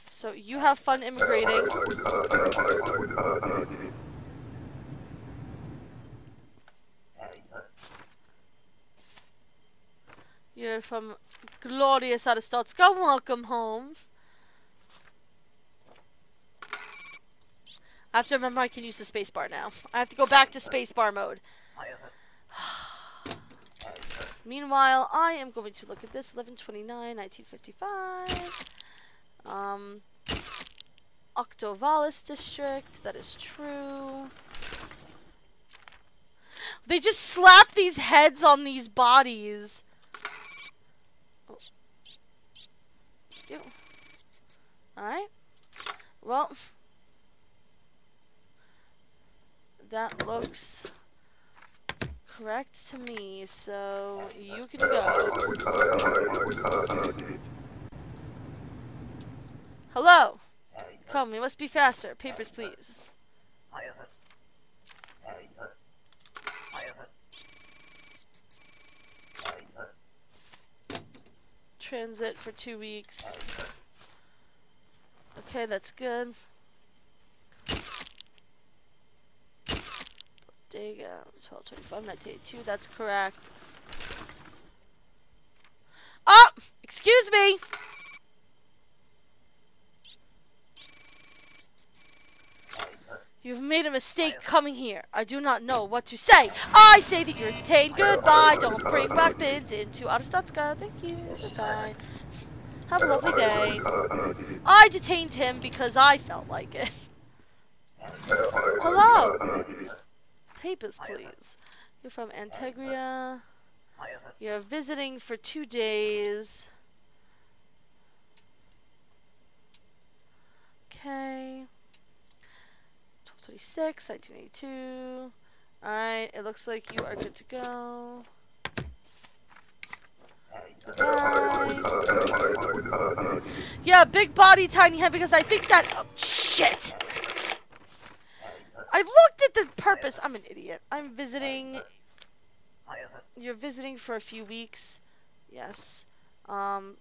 So you have fun immigrating. You're from glorious Arstotzka. Welcome home. I have to remember I can use the spacebar now. I have to go back to spacebar mode. Meanwhile, I am going to look at this. 1129, 1955. Um, Octovalis district. That is true. They just slap these heads on these bodies. you. Alright. Well. That looks correct to me, so you can go. Hello! Come, we must be faster. Papers, please. transit for two weeks. Okay, that's good. Bodega, 1225, 1982, that's correct. Oh! Excuse me! You've made a mistake coming here. I do not know what to say. I say that you're detained. Goodbye. Don't bring back bins into Arstotzka. Thank you. Goodbye. Have a lovely day. I detained him because I felt like it. Hello. Papers, please. You're from Antegria. You're visiting for two days. Okay. 1226, 1982. Alright, it looks like you are good to go. Bye. Yeah, big body, tiny head, because I think that... Oh, shit! I looked at the purpose. I'm an idiot. I'm visiting... You're visiting for a few weeks. Yes. Um...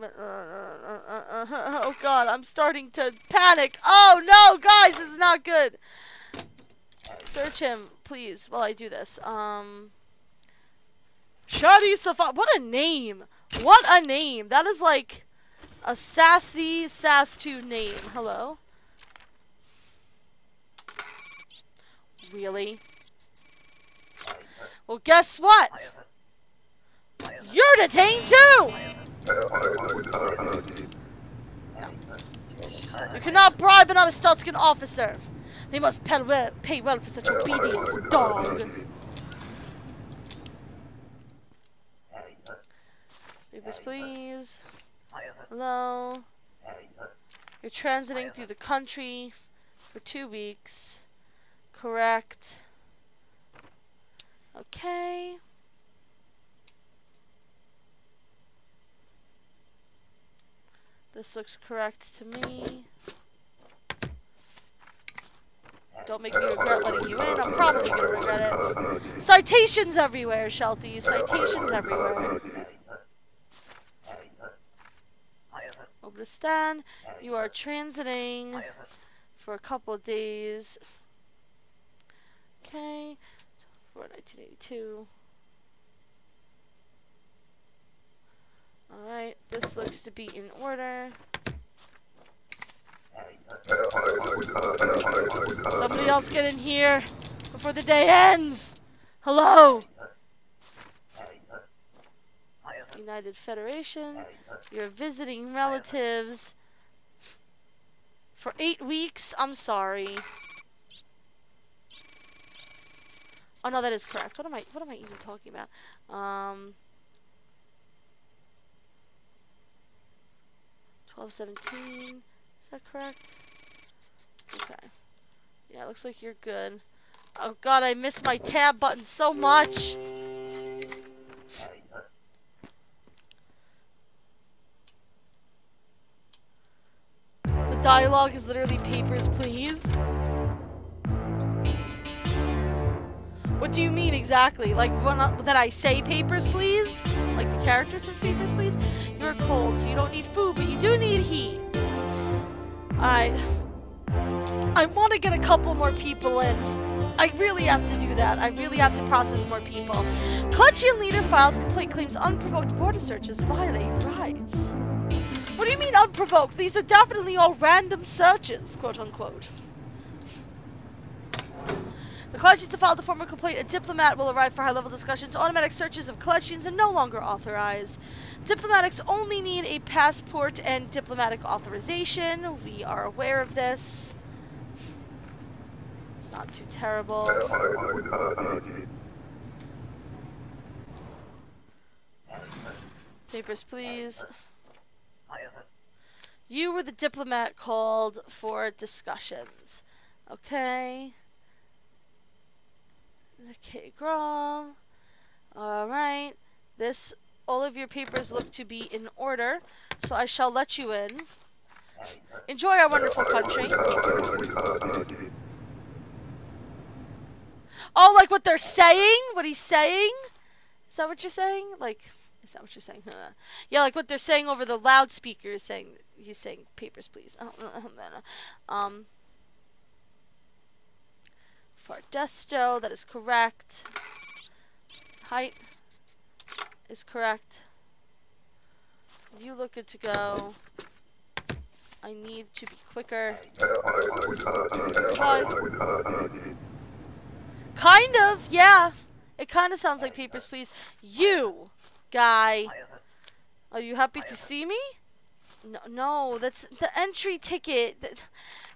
Uh, uh, uh, oh god, I'm starting to panic. Oh no, guys, this is not good. Search him, please, while I do this. Um... Shadi Safa. What a name. What a name. That is like a sassy Sass2 name. Hello? Really? Well, guess what? You're detained too! You cannot bribe an Arstotzkan officer. They must pay well, pay well for such obedience, dog. Papers, please. Hello. You're transiting through the country for two weeks. Correct. Okay. This looks correct to me. Don't make me regret letting you in. I'm probably gonna regret it. Citations everywhere, Shelty. Citations everywhere. Obristan, you are transiting for a couple of days. Okay, for 1982. Alright, this looks to be in order. Somebody else get in here before the day ends! Hello! United Federation. You're visiting relatives for eight weeks. I'm sorry. Oh no, that is correct. What am I? What am I even talking about? Um, twelve seventeen. Is that correct? Okay. Yeah, looks like you're good. Oh god, I miss my tab button so much. The dialogue is literally papers, please. What do you mean exactly? Like I, that I say papers, please? Like the character says papers, please? You're cold, so you don't need food, but you do need heat. I... I want to get a couple more people in. I really have to do that. I really have to process more people. Kolechian leader files complaint claims unprovoked border searches violate rights. What do you mean unprovoked? These are definitely all random searches, quote unquote. The Kolechians have filed a formal complaint. A diplomat will arrive for high-level discussions. Automatic searches of Kolechians are no longer authorized. Diplomatics only need a passport and diplomatic authorization. We are aware of this. It's not too terrible. Papers, please. You were the diplomat called for discussions. Okay. Okay, Grom. Alright. This, all of your papers look to be in order, so I shall let you in. Enjoy our wonderful country. Oh, like what they're saying? What he's saying? Is that what you're saying? Like, is that what you're saying? yeah, like what they're saying over the loudspeakers saying, he's saying papers, please. um, Fardesto, that is correct. Height is correct. You look good to go. I need to be quicker. Kind of, yeah. It kind of sounds like Papers, Please. You, guy. Are you happy to see me? No, no, that's the entry ticket.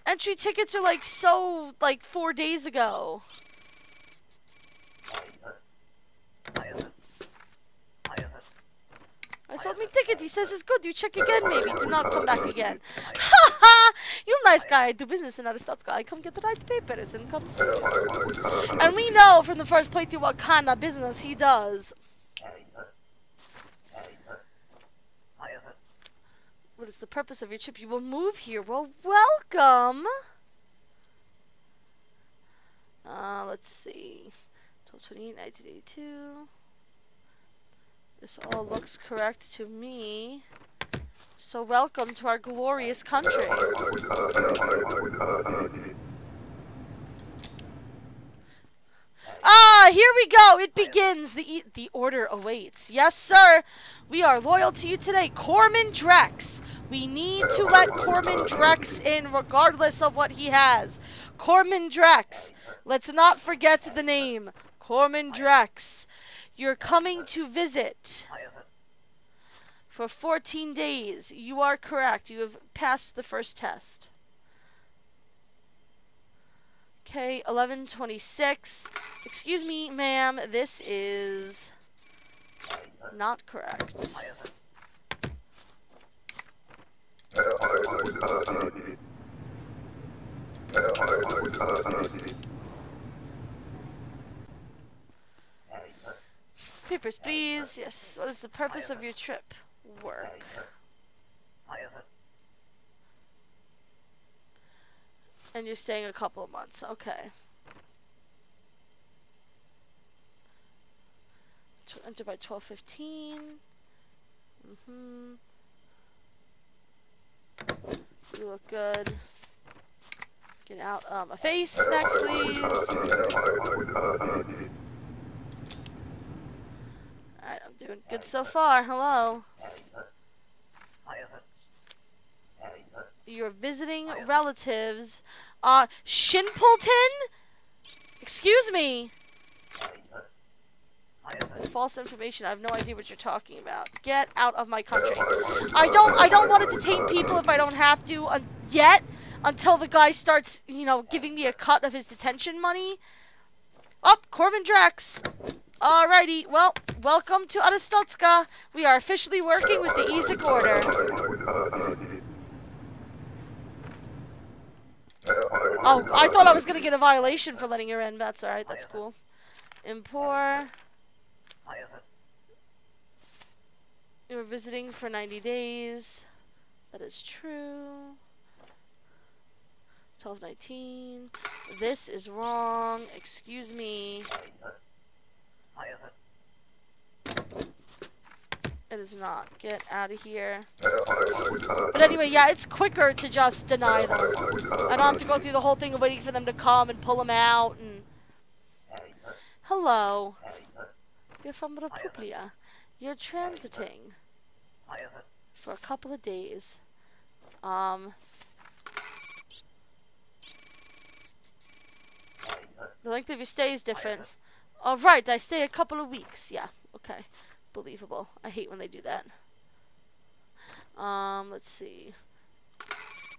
Entry tickets are like so, like four days ago. I sold me ticket. He says it's good. You check again, maybe. Do not come back again. Ha ha! You nice guy. I do business in Arstotzka. I come get the right papers and come see. And we know from the first playthrough what kind of business he does. What is the purpose of your trip? You will move here. Well, welcome. Uh, let's see. 1228, 1982. This all looks correct to me. So welcome to our glorious country. Ah, here we go. It begins. The e the order awaits. Yes, sir. We are loyal to you today. Corman Drex. We need to let Corman Drex in regardless of what he has. Corman Drex. Let's not forget the name. Corman Drex. You're coming to visit for 14 days. You are correct. You have passed the first test. Okay, 1126. Excuse me, ma'am. This is not correct. Papers, please. Yes. What is the purpose of your trip? Work. And you're staying a couple of months. Okay. enter by 1215. Mm-hmm. You look good. Get out um, a face next, please. Alright, I'm doing good so far. Hello. You're visiting relatives. Uh, Shinpleton? Excuse me. False information. I have no idea what you're talking about. Get out of my country. I don't. I don't want to detain people if I don't have to uh, yet. Until the guy starts, you know, giving me a cut of his detention money. Up, oh, Corman Drex. Alrighty, well, welcome to Arstotzka. We are officially working with the Ezic Order. Oh, oh, I thought I was gonna get a violation for letting her in. That's alright, that's cool. Impor. You were visiting for 90 days. That is true. 1219. This is wrong. Excuse me. It is not. Get out of here. But anyway, yeah, it's quicker to just deny them. I don't have to go through the whole thing of waiting for them to come and pull them out and... Hello. You're from Republia. You're transiting for a couple of days. Um, the length of your stay is different. Oh, right, I stay a couple of weeks. Yeah, okay. Believable. I hate when they do that. Um, let's see.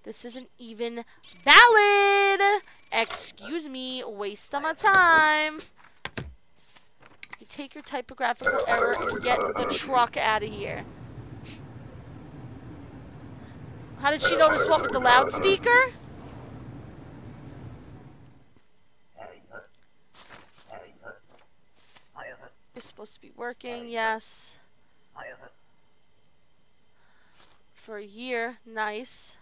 This isn't even valid! Excuse me, waste of my time. You take your typographical error and get the truck out of here. How did she notice what with the loudspeaker? You're supposed to be working, yes. For a year, nice.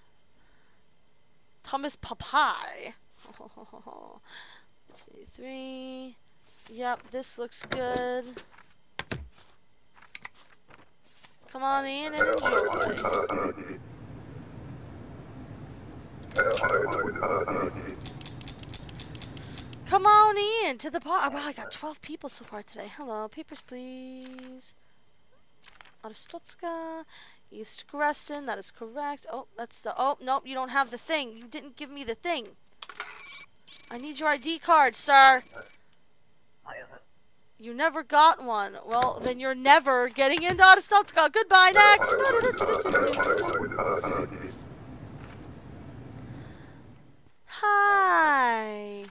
Thomas Papai. Two, three. Yep, this looks good. Come on in and enjoy. Come on in to the bar. Oh, wow, I got 12 people so far today. Hello, papers, please. Arstotzka, East Grestin, that is correct. Oh, that's the, oh, nope, you don't have the thing. You didn't give me the thing. I need your ID card, sir. You never got one. Well, then you're never getting into Arstotzka. Goodbye, next. Hi.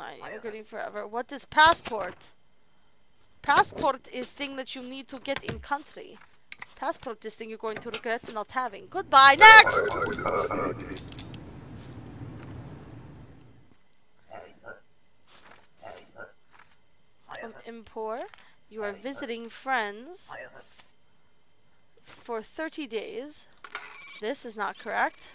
I'm getting forever. What is passport? Passport is thing that you need to get in country. Passport is thing you're going to regret not having. Goodbye. Next! From Impor, you are visiting friends for 30 days. This is not correct.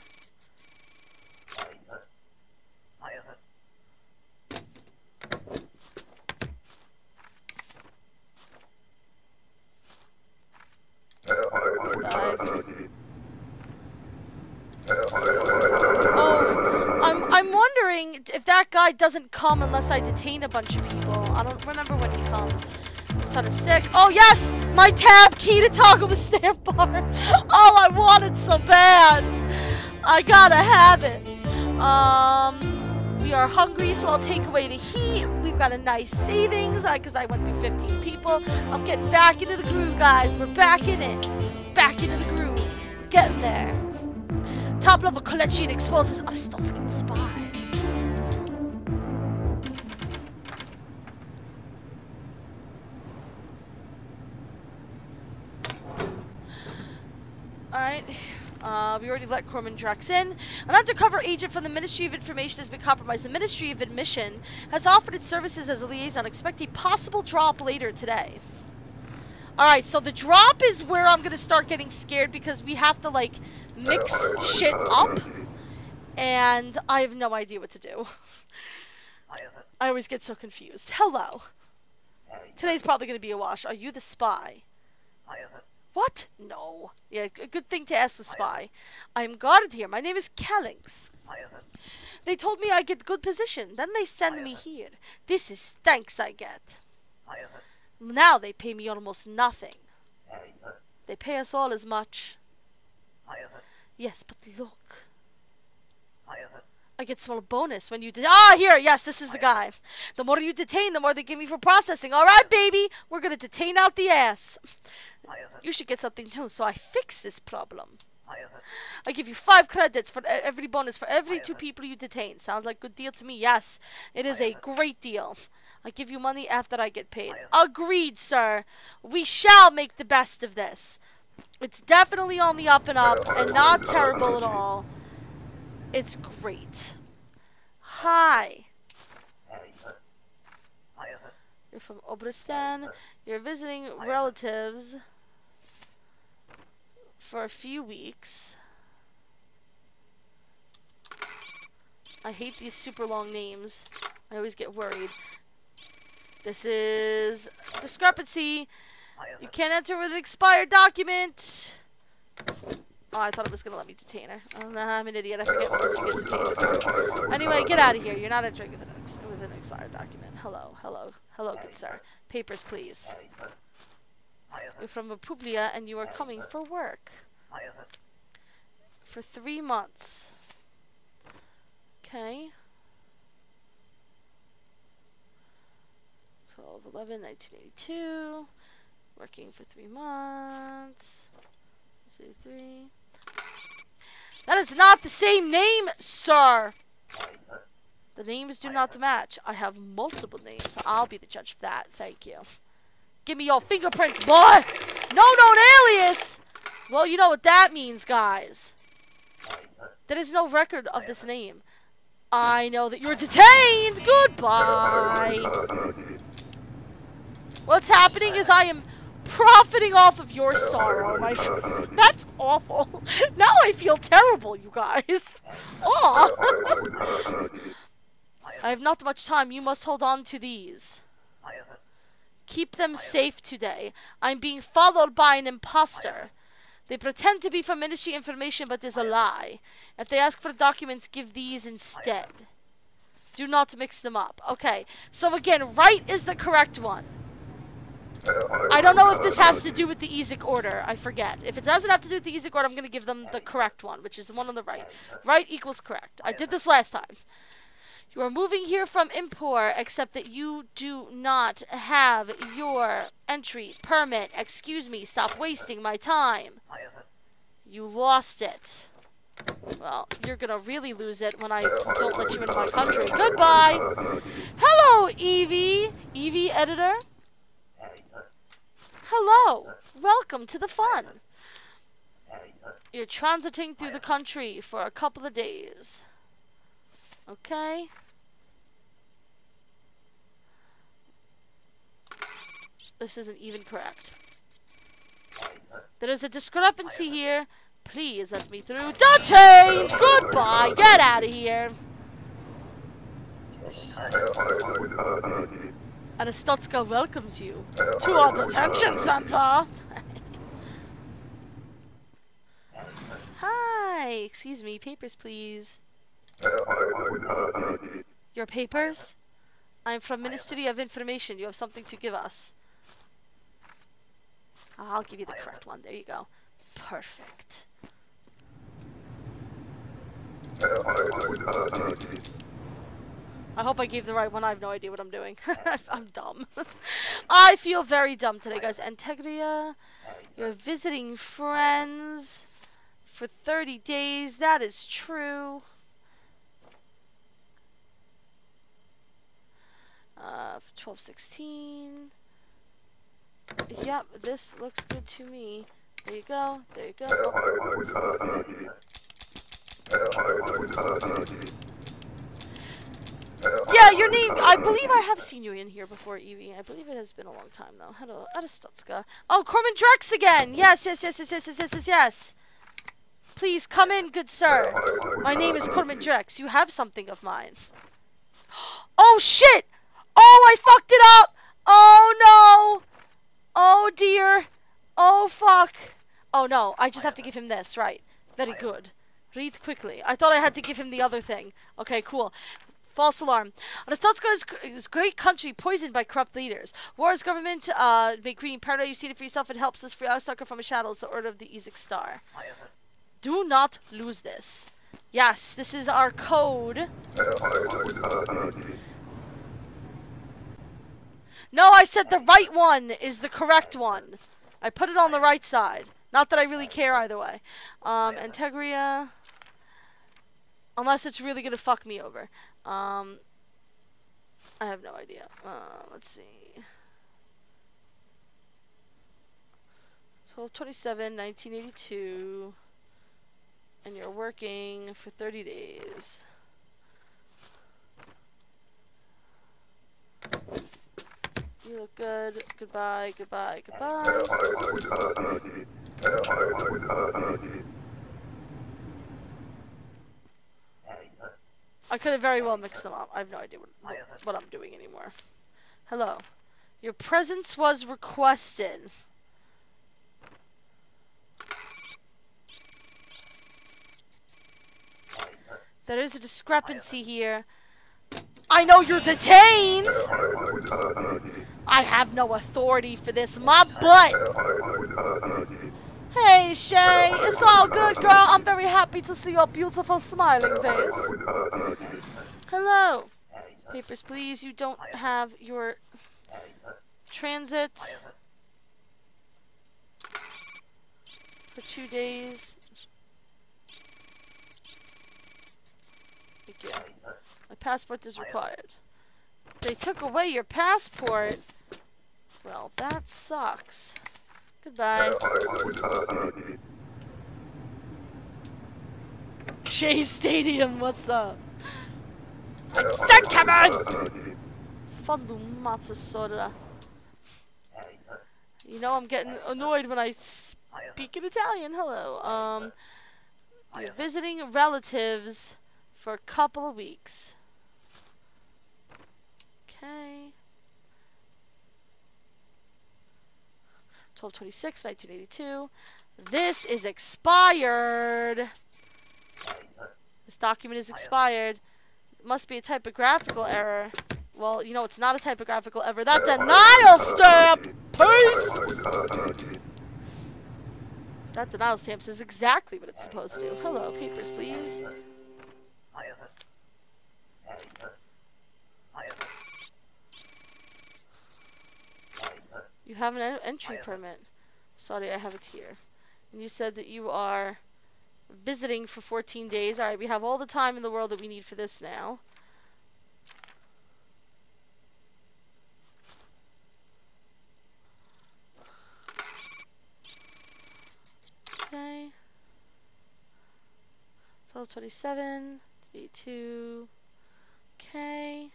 Oh, I'm, I'm wondering if that guy doesn't come unless I detain a bunch of people. I don't remember when he comes. Son is sick. Oh, yes! My tab key to toggle the stamp bar. Oh, I want it so bad. I gotta have it. Um, we are hungry, so I'll take away the heat. We've got a nice savings because I went through 15 people. I'm getting back into the groove, guys. We're back in it. Back into the groove. Getting there. Top level collection exposes Aristotle's spy. Alright. Uh, we already let Corman Drex in. An undercover agent from the Ministry of Information has been compromised. The Ministry of Admission has offered its services as a liaison. Expect a possible drop later today. Alright, so the drop is where I'm going to start getting scared because we have to, like, mix shit up. And I have no idea what to do. I always get so confused. Hello. Today's probably going to be a wash. Are you the spy? What? No. Yeah, good thing to ask the spy. I am guarded here. My name is Calensk. They told me I get good position. Then they send me here. This is thanks I get. Now they pay me almost nothing. They pay us all as much. Yes, but look. I get small bonus when you de- Ah, here, yes, this is the guy. The more you detain, the more they give me for processing. All right, baby, we're gonna detain out the ass. You should get something too, so I fix this problem. I give you five credits for every bonus for every two people you detain. Sounds like a good deal to me. Yes, it is a great deal. I give you money after I get paid. Agreed, sir. We shall make the best of this. It's definitely on the up and up and not terrible at all. It's great. Hi. You're from Obristan. You're visiting relatives for a few weeks. I hate these super long names. I always get worried. This is discrepancy. You can't enter with an expired document. Oh, I thought it was gonna let me detain her. Oh, no, I'm an idiot. I forget you. Anyway, get out of here. You're not entering with an, ex with an expired document. Hello, hello, hello, good sir. Papers, please. You're from Republia and you are coming for work. For three months. Okay. 12, 11, 1982. Working for three months. Two, three. That is not the same name, sir! The names do not match. I have multiple names. I'll be the judge of that. Thank you. Give me your fingerprints, boy! No known alias! Well, you know what that means, guys. There is no record of this name. I know that you're detained! Goodbye! What's happening is I am profiting off of your sorrow, my friend. That's awful. Now I feel terrible, you guys. Aw. I have not much time. You must hold on to these. Keep them safe today. I'm being followed by an imposter. They pretend to be from Ministry information, but is a lie. If they ask for documents, give these instead. Do not mix them up. Okay, so again, right is the correct one. I don't know if this has to do with the Ezic order. I forget. If it doesn't have to do with the Ezic order, I'm going to give them the correct one, which is the one on the right. Right equals correct. I did this last time. You are moving here from Impor, except that you do not have your entry permit. Excuse me, stop wasting my time. You lost it. Well, you're gonna really lose it when I don't let you into my country. Goodbye! Hello, Evie! Evie editor? Hello! Welcome to the fun! You're transiting through the country for a couple of days. Okay? This isn't even correct. There is a discrepancy here. Please let me through. Don't change! Goodbye! Get out of here! Arstotzka welcomes you to our detention center. Hi, excuse me, papers please. Your papers? I'm from Ministry of Information. You have something to give us. I'll give you the correct one. There you go. Perfect. I hope I gave the right one. I have no idea what I'm doing. I'm dumb. I feel very dumb today, guys. Antegria, you're visiting friends for 30 days. That is true. Uh, 1216. Yep, this looks good to me. There you go. There you go. Yeah, your name. I believe I have seen you in here before, Evie. I believe it has been a long time, though. Hello, Arstotzka. Oh, Corman Drex again! Yes, yes, yes, yes, yes, yes, yes, yes, yes. Please come in, good sir. My name is Corman Drex. You have something of mine. Oh, shit! Oh, I fucked it up! Oh, no! Oh, dear. Oh, fuck. Oh, no. I just have to give him this. Right. Very good. Read quickly. I thought I had to give him the other thing. Okay, cool. False alarm. Arstotzka is, is great country poisoned by corrupt leaders. War's government uh, make reading paranoid. You've seen it for yourself. It helps us free Arstotzka from the shadows. The order of the Ezic Star. Do not lose this. Yes, this is our code. No, I said the right one is the correct one. I put it on the right side. Not that I really care either way. Um, Antegria. Unless it's really to fuck me over. Um, I have no idea. Uh, let's see. 1227, 1982. And you're working for 30 days. You look good. Goodbye, goodbye, goodbye. I could have very well mixed them up. I have no idea what, what I'm doing anymore. Hello. Your presence was requested. There is a discrepancy here. I know you're detained! I have no authority for this. My butt! Hey, Shay, it's all good, girl. I'm very happy to see your beautiful smiling face. Hello. Papers, please. You don't have your transit for two days. My passport is required. They took away your passport. Well, that sucks. Goodbye. Shea Stadium, what's up? I said come on! Fandu Mazzasora. You know I'm getting annoyed when I speak in Italian. Hello. Um, you're visiting relatives for a couple of weeks. Okay. 1226, 1982. This is expired. This document is expired. It must be a typographical error. Well, you know, it's not a typographical error. That's a denial stamp! Peace! That denial stamp says exactly what it's supposed to. Hello, papers, please. You have an en entry permit. Sorry, I have it here. And you said that you are visiting for 14 days. Alright, we have all the time in the world that we need for this now. Okay. 1227, 32. Okay.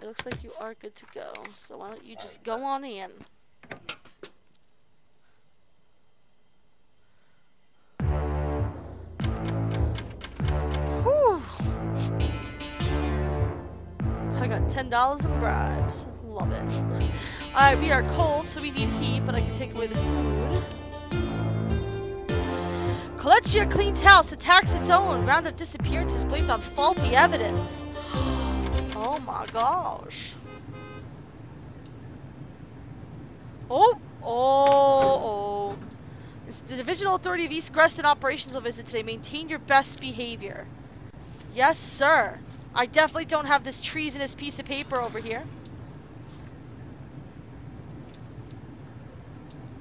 It looks like you are good to go. So why don't you just go on in. Whew. I got $10 in bribes. Love it. Alright, we are cold, so we need heat, but I can take away the food. Kolechia cleans house, attacks its own. Round of disappearances blamed on faulty evidence. Oh my gosh. Oh, oh, oh. It's the Divisional Authority of East Grestin Operations will visit today. Maintain your best behavior. Yes, sir. I definitely don't have this treasonous piece of paper over here.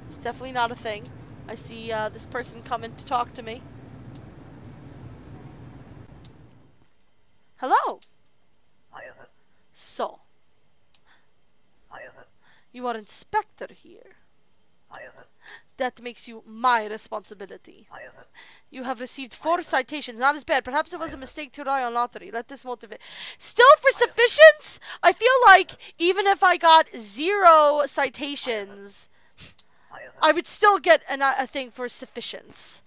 It's definitely not a thing. I see uh, this person coming to talk to me. Hello. So, you are inspector here. That makes you my responsibility. You have received four citations. Not as bad. Perhaps it was a mistake to rely on lottery. Let this motivate. Still for sufficiency? I feel like even if I got zero citations, I would still get an, a thing for sufficiency.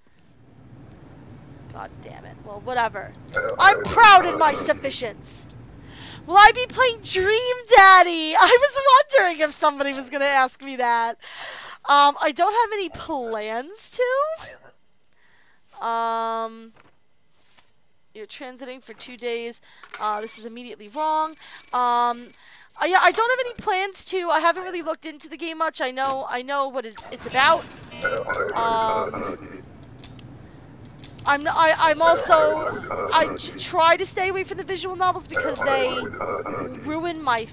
God damn it. Well, whatever. I'm proud in my sufficiency. Will I be playing Dream Daddy? I was wondering if somebody was going to ask me that. Um, I don't have any plans to. Um, you're transiting for two days. Uh, this is immediately wrong. Um, uh, yeah, I don't have any plans to. I haven't really looked into the game much. I know, I know what it, it's about. Um, I'm, I, I'm also, I try to stay away from the visual novels because they ruin my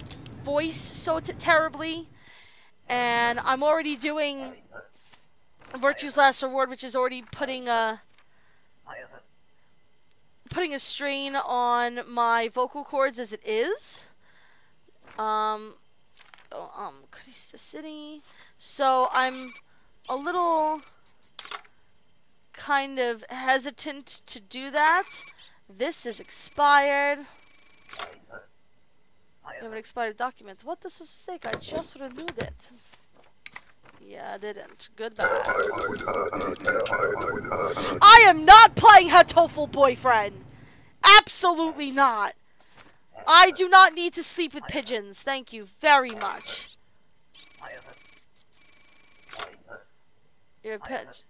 voice so terribly. And I'm already doing Virtue's Last Reward, which is already putting a, putting a strain on my vocal cords as it is. Um, oh, um, Korista City. So I'm a little kind of hesitant to do that. This is expired. You have an expired document. What? This was a mistake. I just renewed it. Yeah, I didn't. Goodbye. I am not playing Hatoful Boyfriend! Absolutely not! I do not need to sleep with pigeons. Thank you very much. Your pet.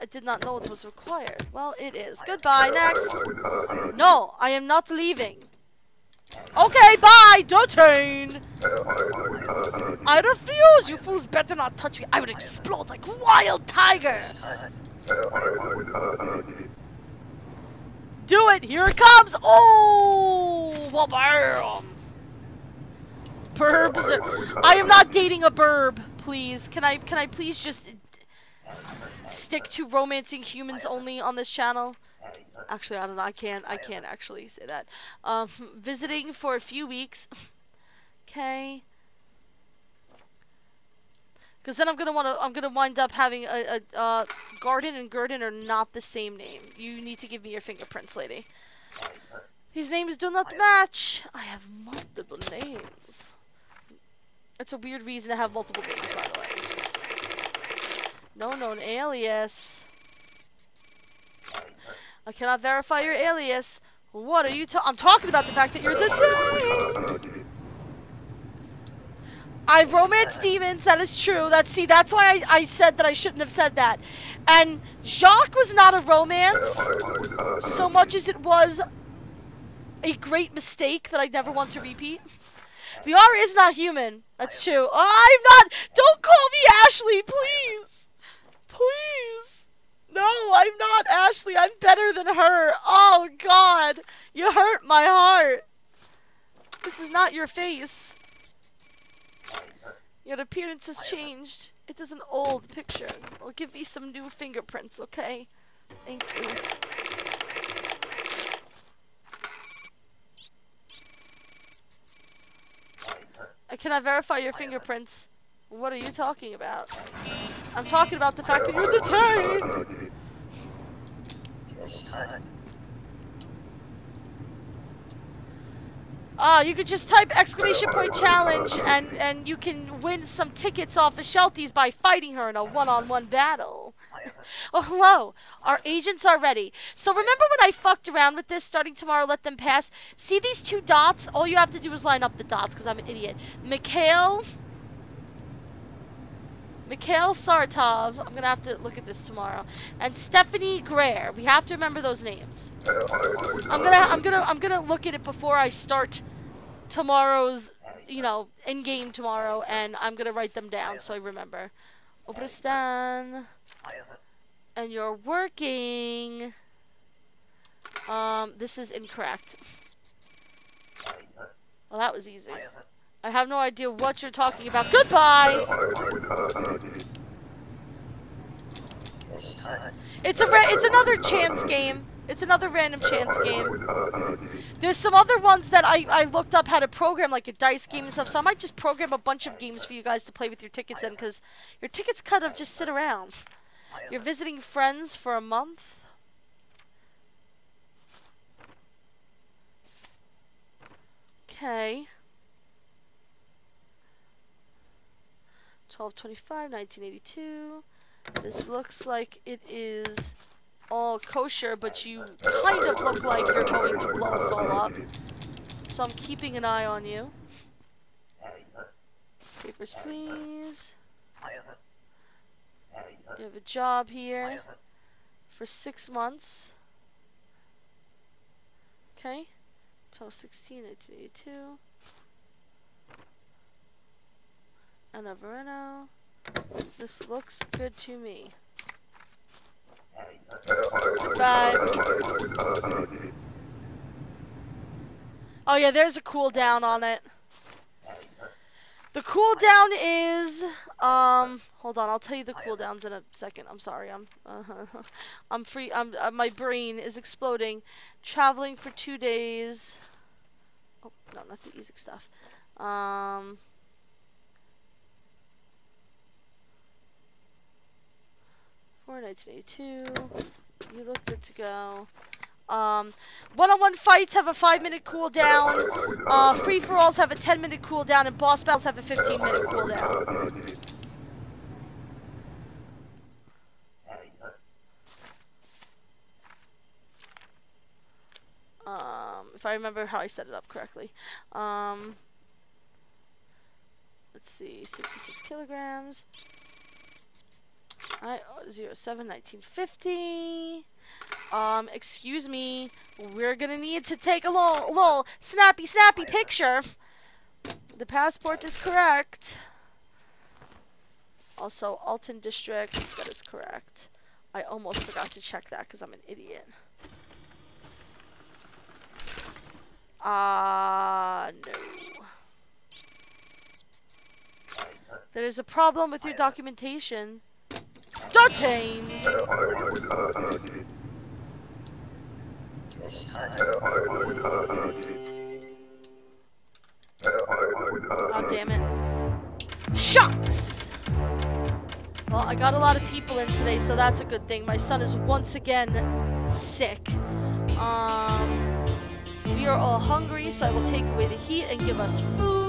I did not know it was required. Well, it is. Goodbye, next. No, I am not leaving. Okay, bye, detain. I refuse. You fools better not touch me. I would explode like wild tiger. Do it. Here it comes. Oh, well, bam. Burbs. I am not dating a burb. Please, can I? Can I please just stick to romancing humans only on this channel. Actually, I don't know. I can't. I can't actually say that. Um, visiting for a few weeks. Okay. Because then I'm gonna want to. I'm gonna wind up having a, a uh, Garden and Gurdon are not the same name. You need to give me your fingerprints, lady. These names do not match. I have multiple names. It's a weird reason to have multiple names, by the way. No known alias. I cannot verify your alias. What are you ta- I'm talking about the fact that you're detained! I've romanced demons. That is true. That's see. That's why I, I said that I shouldn't have said that. And Jacques was not a romance so much as it was a great mistake that I never want to repeat. The R is not human. That's true. I'm not. Don't call me Ashley, please. Please. No, I'm not Ashley. I'm better than her. Oh, God. You hurt my heart. This is not your face. Your appearance has changed. It is an old picture. I'll give me some new fingerprints, okay? Thank you. Uh, I cannot verify your fingerprints. What are you talking about? I'm talking about the fact that you're detained! Ah, you could just type exclamation point challenge and, and you can win some tickets off of Shelties by fighting her in a one-on-one battle. oh, hello. Our agents are ready. So remember when I fucked around with this starting tomorrow, let them pass? See these two dots? All you have to do is line up the dots because I'm an idiot. Mikhail... Mikhail Sartov. I'm going to have to look at this tomorrow. And Stephanie Greer. We have to remember those names. I'm gonna, I'm gonna, I'm gonna look at it before I start tomorrow's, you know, in game tomorrow, and I'm gonna write them down so I remember. Obristan, and you're working. Um, this is incorrect. Well, that was easy. I have no idea what you're talking about. Goodbye. It's a, it's another chance game. It's another random chance game. There's some other ones that I, I looked up how to program, like a dice game and stuff, so I might just program a bunch of games for you guys to play with your tickets in, because your tickets kind of just sit around. You're visiting friends for a month? Okay. 1225, 1982. This looks like it is all kosher, but you kind of look like you're going to blow us all up. So I'm keeping an eye on you. Papers, please. You have a job here for six months. Okay. 1216, 1982. Anna Vereno. This looks good to me. Goodbye. Oh yeah, there's a cooldown on it. The cooldown is um hold on, I'll tell you the cooldowns in a second. I'm sorry. I'm uh, I'm free. I'm uh, my brain is exploding. Traveling for 2 days. Oh, no, not the easy stuff. Um for 1982. You look good to go. Um, one-on-one fights have a five-minute cooldown. Uh, free-for-alls have a 10-minute cooldown, and boss battles have a 15-minute cooldown. Um, if I remember how I set it up correctly. Um, let's see, 66 kilograms. I oh, 07 1950. Um, excuse me. We're gonna need to take a little, little snappy, snappy picture. The passport is correct. Also, Altan District, that is correct. I almost forgot to check that because I'm an idiot. Ah, uh, no. There is a problem with your documentation. Detained! Oh, damn it. Shucks! Well, I got a lot of people in today, so that's a good thing. My son is once again sick. Um, we are all hungry, so I will take away the heat and give us food.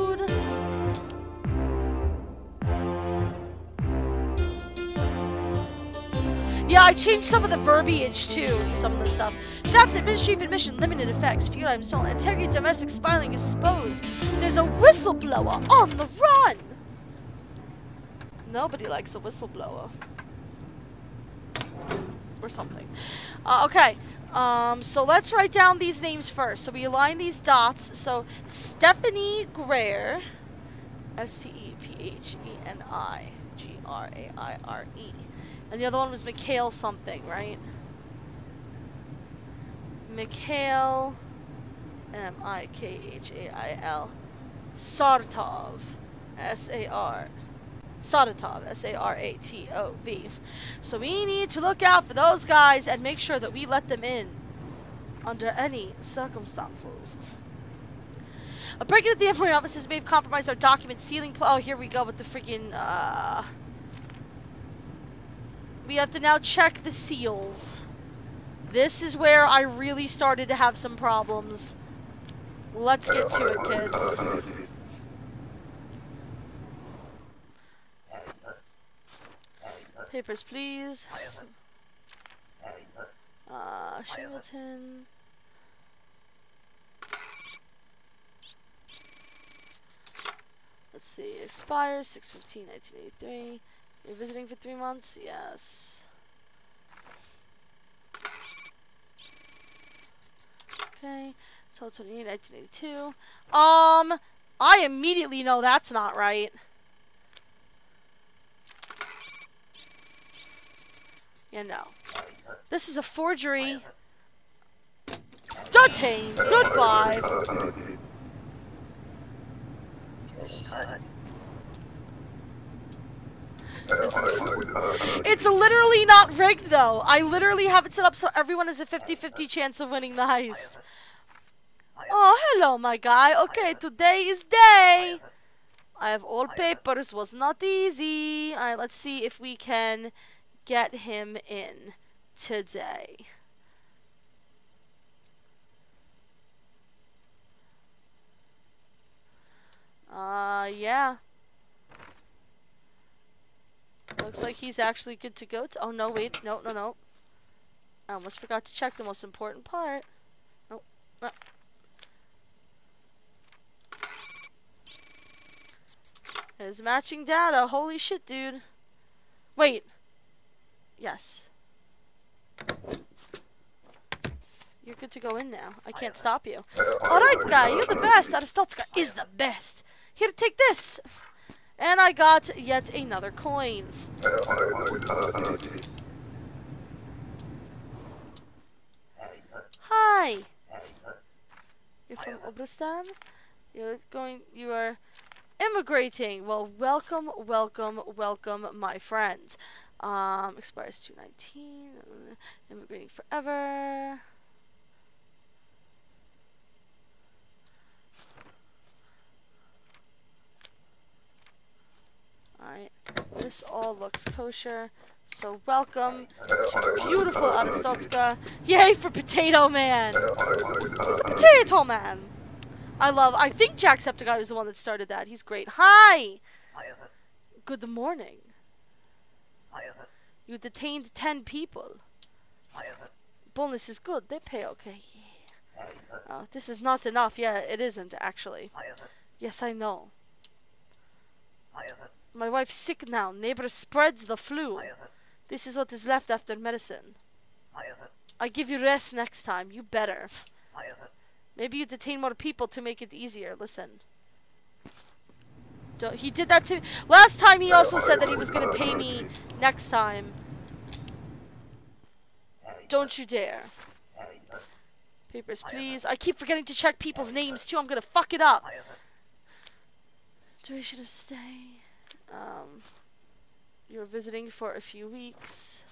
Yeah, I changed some of the verbiage too, some of the stuff. Theft, administrative admission, limited effects, feud items stolen, integrity, domestic spying exposed. There's a whistleblower on the run! Nobody likes a whistleblower. Or something. Uh, okay. Um, so let's write down these names first. So we align these dots. So Stephanie Greer. S-T-E-P-H-E-N-I-G-R-A-I-R-E. And the other one was Mikhail something, right? Mikhail. M-I-K-H-A-I-L. Sartov. S-A-R. Saratov, S-A-R-A-T-O-V. So we need to look out for those guys and make sure that we let them in under any circumstances. A break-in at the Employee offices may have compromised our document sealing. Oh, here we go with the freaking. Uh, we have to now check the seals. This is where I really started to have some problems. Let's get to it, kids. Papers, please. Uh, Shingleton. Let's see, expires 6 1983. You're visiting for three months? Yes. Okay, 12 28 1982. Um, I immediately know that's not right. Yeah, no. This is a forgery. Detained. Goodbye. It's literally not rigged though. I literally have it set up so everyone has a 50-50 chance of winning the heist. Oh, hello, my guy. Okay, today is day. I have all papers. Was not easy. Alright, let's see if we can get him in today. Uh, yeah. Looks like he's actually good to go. To oh, no, wait. No, no, no. I almost forgot to check the most important part. Nope. No. Is matching data. Holy shit, dude. Wait. Yes. You're good to go in now. I can't stop you. Alright, guy, you're the best. Arstotzka is the best. Here, take this. And I got yet another coin. Hi. You're from Obristan? You're going, you are immigrating. Well, welcome, welcome, welcome, my friend. Um, expires 219. Immigrating forever. Alright, this all looks kosher. So welcome to beautiful Arstotzka. Yay for Potato Man! He's a Potato Man! I love, I think Jacksepticeye was the one that started that. He's great. Hi! Good morning. You detained ten people. Bonus is good. They pay okay. Oh, this is not enough. Yeah, it isn't, actually. Yes, I know. My wife's sick now. Neighbor spreads the flu. This is what is left after medicine. I give you rest next time. You better. Maybe you detain more people to make it easier. Listen. Don't, he did that to me. last time. He also said that he was gonna pay me next time. Don't you dare. Papers, please. I keep forgetting to check people's names too. I'm gonna fuck it up. Duration of stay. Um, you're visiting for a few weeks.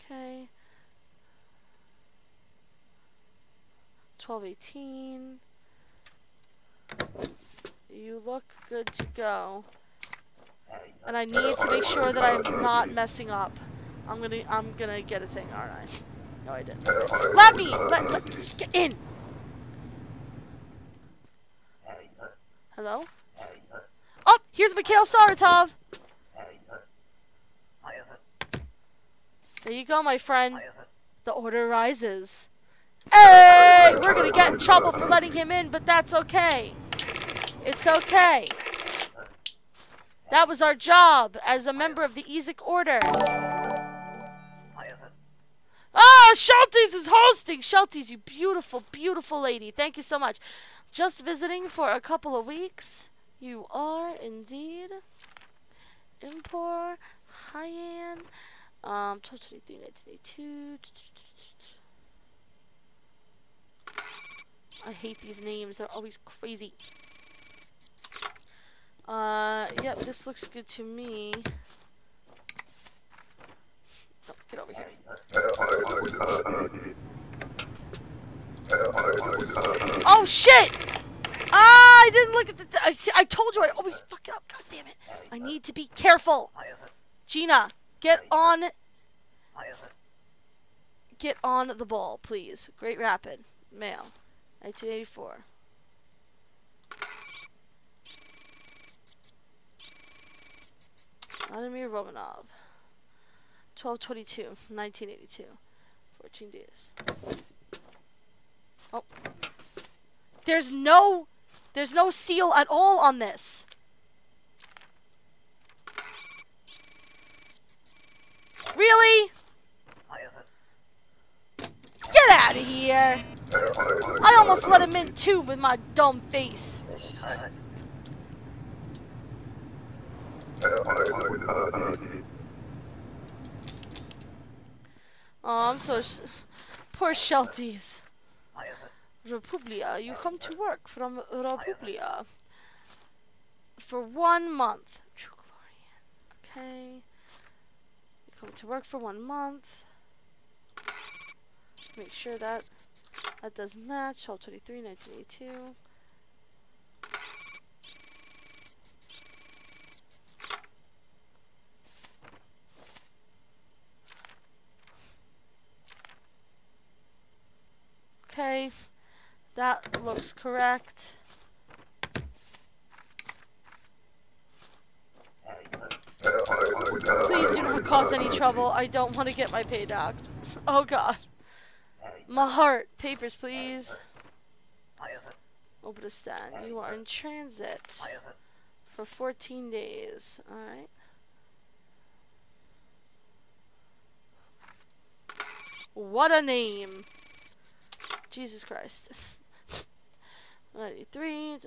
Okay. 1218. You look good to go. And I need to make sure that I'm not messing up. I'm gonna I'm gonna get a thing, aren't I? No I didn't. Let me let, let just get in! Hello? Oh, here's Mikhail Saratov! There you go, my friend. The order rises. Hey! We're gonna get in trouble for letting him in, but that's okay. It's okay. That was our job as a member of the Ezic Order. Ah, Shelties is hosting. Shelties, you beautiful, beautiful lady. Thank you so much. Just visiting for a couple of weeks. You are indeed. Impor, Haihan, um, 1223, 1982. I hate these names. They're always crazy. Uh, yep, this looks good to me. Oh, get over here. Oh shit! Ah, I didn't look at the. I, see, I told you I always fuck it up. God damn it! I need to be careful. Gina, get on. Get on the ball, please. Great Rapid, male, 1984. Vladimir Romanov. 1222, 1982. 14 days. Oh. There's no there's no seal at all on this. Really? Get out of here. I almost let him in too with my dumb face. Oh, I'm so poor Shelties. Republia, you come to work from Republia oh, for one month. True Glorian. Okay. You come to work for one month. Make sure that that does match. 1223, 1982. Okay, that looks correct. Please do not cause any trouble. I don't want to get my pay docked. Oh god. My heart. Papers, please. Obristan, you are in transit for 14 days. Alright. What a name. Jesus Christ. 93,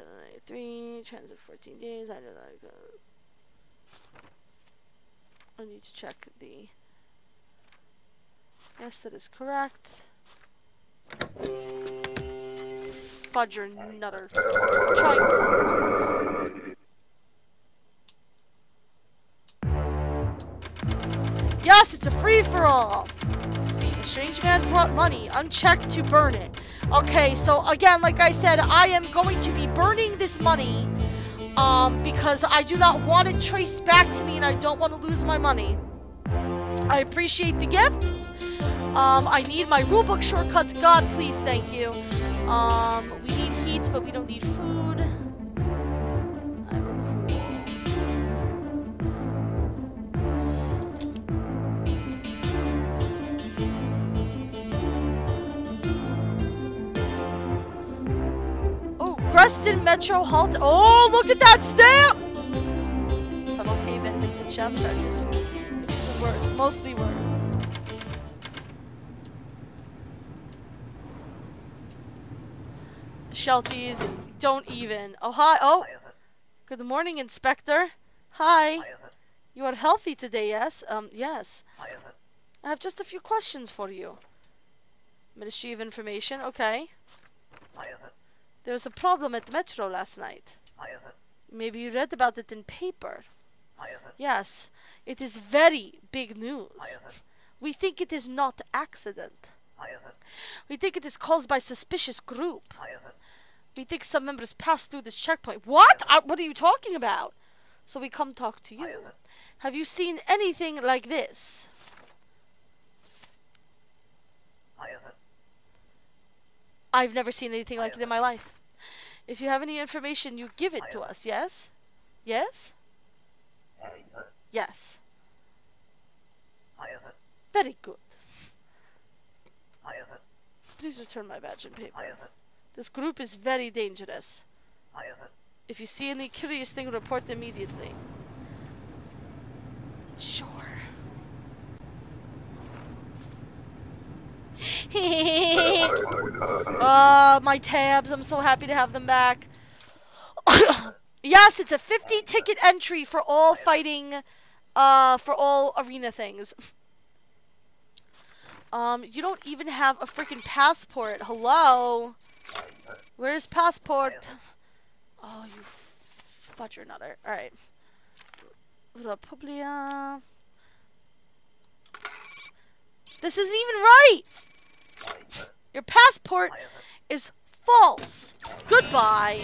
93, transit 14 days. I know that. I need to check the. Yes, that is correct. Fudge Fudger nutter. Yes, it's a free for all. The strange man brought money unchecked to burn it. Okay, so again, like I said, I am going to be burning this money um, because I do not want it traced back to me and I don't want to lose my money. I appreciate the gift. Um, I need my rulebook shortcuts. God, please, thank you. Um, we need heat, but we don't need food. Grestin Metro Halt. Oh, look at that stamp! Tunnel pavement hits a jump charges. Words, mostly words. Shelties, don't even. Oh, hi. Oh, good morning, Inspector. Hi. You are healthy today, yes? Um, yes. I have just a few questions for you. Ministry of Information, okay. There was a problem at the Metro last night. Maybe you read about it in paper. Yes, it is very big news. We think it is not accident. We think it is caused by suspicious group. We think some members passed through this checkpoint. What? Uh, what are you talking about? So we come talk to you. Have you seen anything like this? I've never seen anything like it in my life. If you have any information, you give it to us, yes? Yes? Yes. Very good. Please return my badge and paper. This group is very dangerous. If you see any curious thing, report immediately. Sure. Uh, my tabs. I'm so happy to have them back. yes, it's a 50 ticket entry for all fighting, uh, for all arena things. Um, you don't even have a freaking passport. Hello? Where's passport? Oh, you fudger nutter. Alright. Republia. This isn't even right! Your passport is false. Goodbye.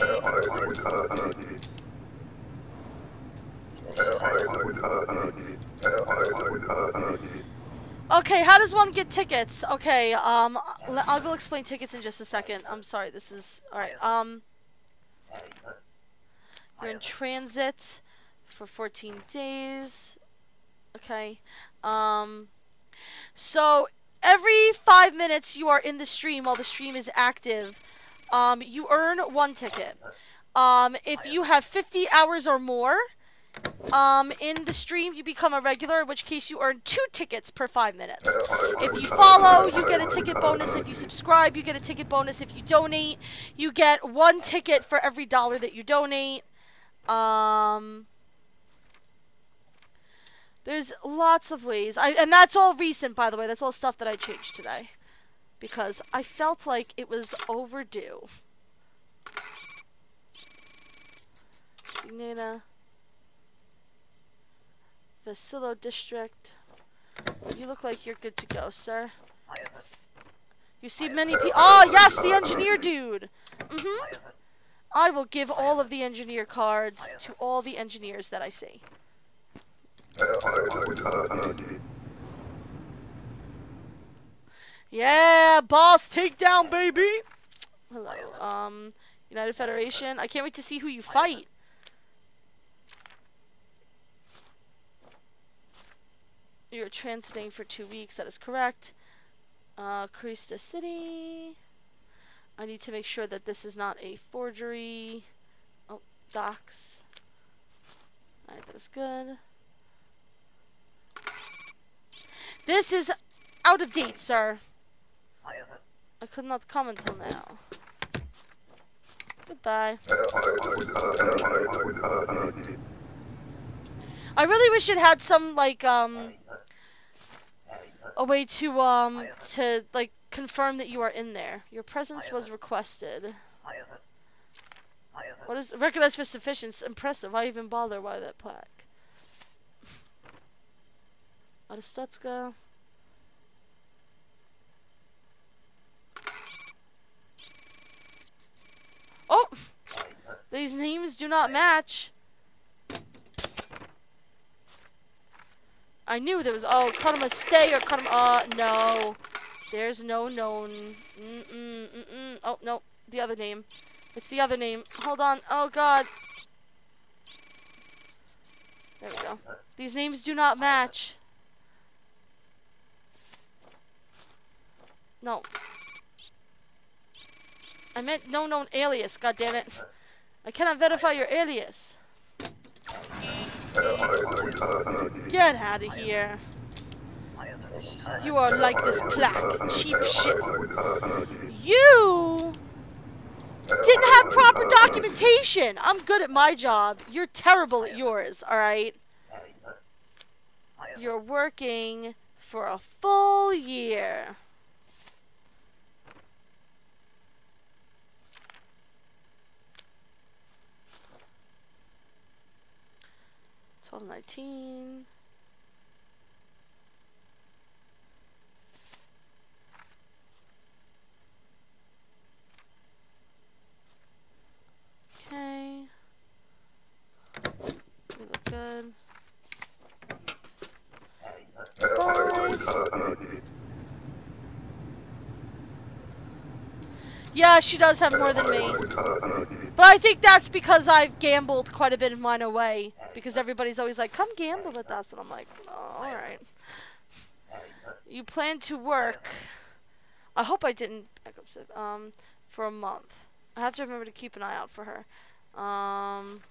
Okay, how does one get tickets? Okay, um, I'll go explain tickets in just a second. I'm sorry, this is... Alright, um... You're in transit for 14 days. Okay. Um... So, every five minutes you are in the stream while the stream is active, um, you earn one ticket. Um, if you have 50 hours or more, um, in the stream, you become a regular, in which case you earn two tickets per five minutes. If you follow, you get a ticket bonus. If you subscribe, you get a ticket bonus. If you donate, you get one ticket for every dollar that you donate. Um, there's lots of ways. I, and that's all recent, by the way. That's all stuff that I changed today. Because I felt like it was overdue. Nina. Vescillo District. You look like you're good to go, sir. You see many people. Oh, yes, the engineer dude. Mm-hmm. I will give all of the engineer cards to all the engineers that I see. Yeah, boss takedown, baby. Hello, um, United Federation. I can't wait to see who you fight. You're transiting for two weeks. That is correct. Uh, Korista City. I need to make sure that this is not a forgery. Oh, docs. Alright, that is good. This is out of date, sir. I could not come until now. Goodbye. I really wish it had some, like, um, a way to, um, to, like, confirm that you are in there. Your presence was requested. What is, recognized for sufficiency, impressive. Why even bother? Why that plaque? Arstotzka. Oh! These names do not match. I knew there was. Oh, Karma stay or Karma. Uh, no. There's no known. -mm, mm -mm. Oh, no. The other name. It's the other name. Hold on. Oh, God. There we go. These names do not match. No. I meant no known alias, God damn it! I cannot verify your alias. Get out of here. You are like this plaque. Cheap shit. You didn't have proper documentation. I'm good at my job. You're terrible at yours, alright? You're working for a full year. Twelve nineteen. Okay. We look good. Yeah, she does have more than me. But I think that's because I've gambled quite a bit of mine away. Because everybody's always like, come gamble with us. And I'm like, oh, alright. You plan to work. I hope I didn't. Um, for a month. I have to remember to keep an eye out for her. Um.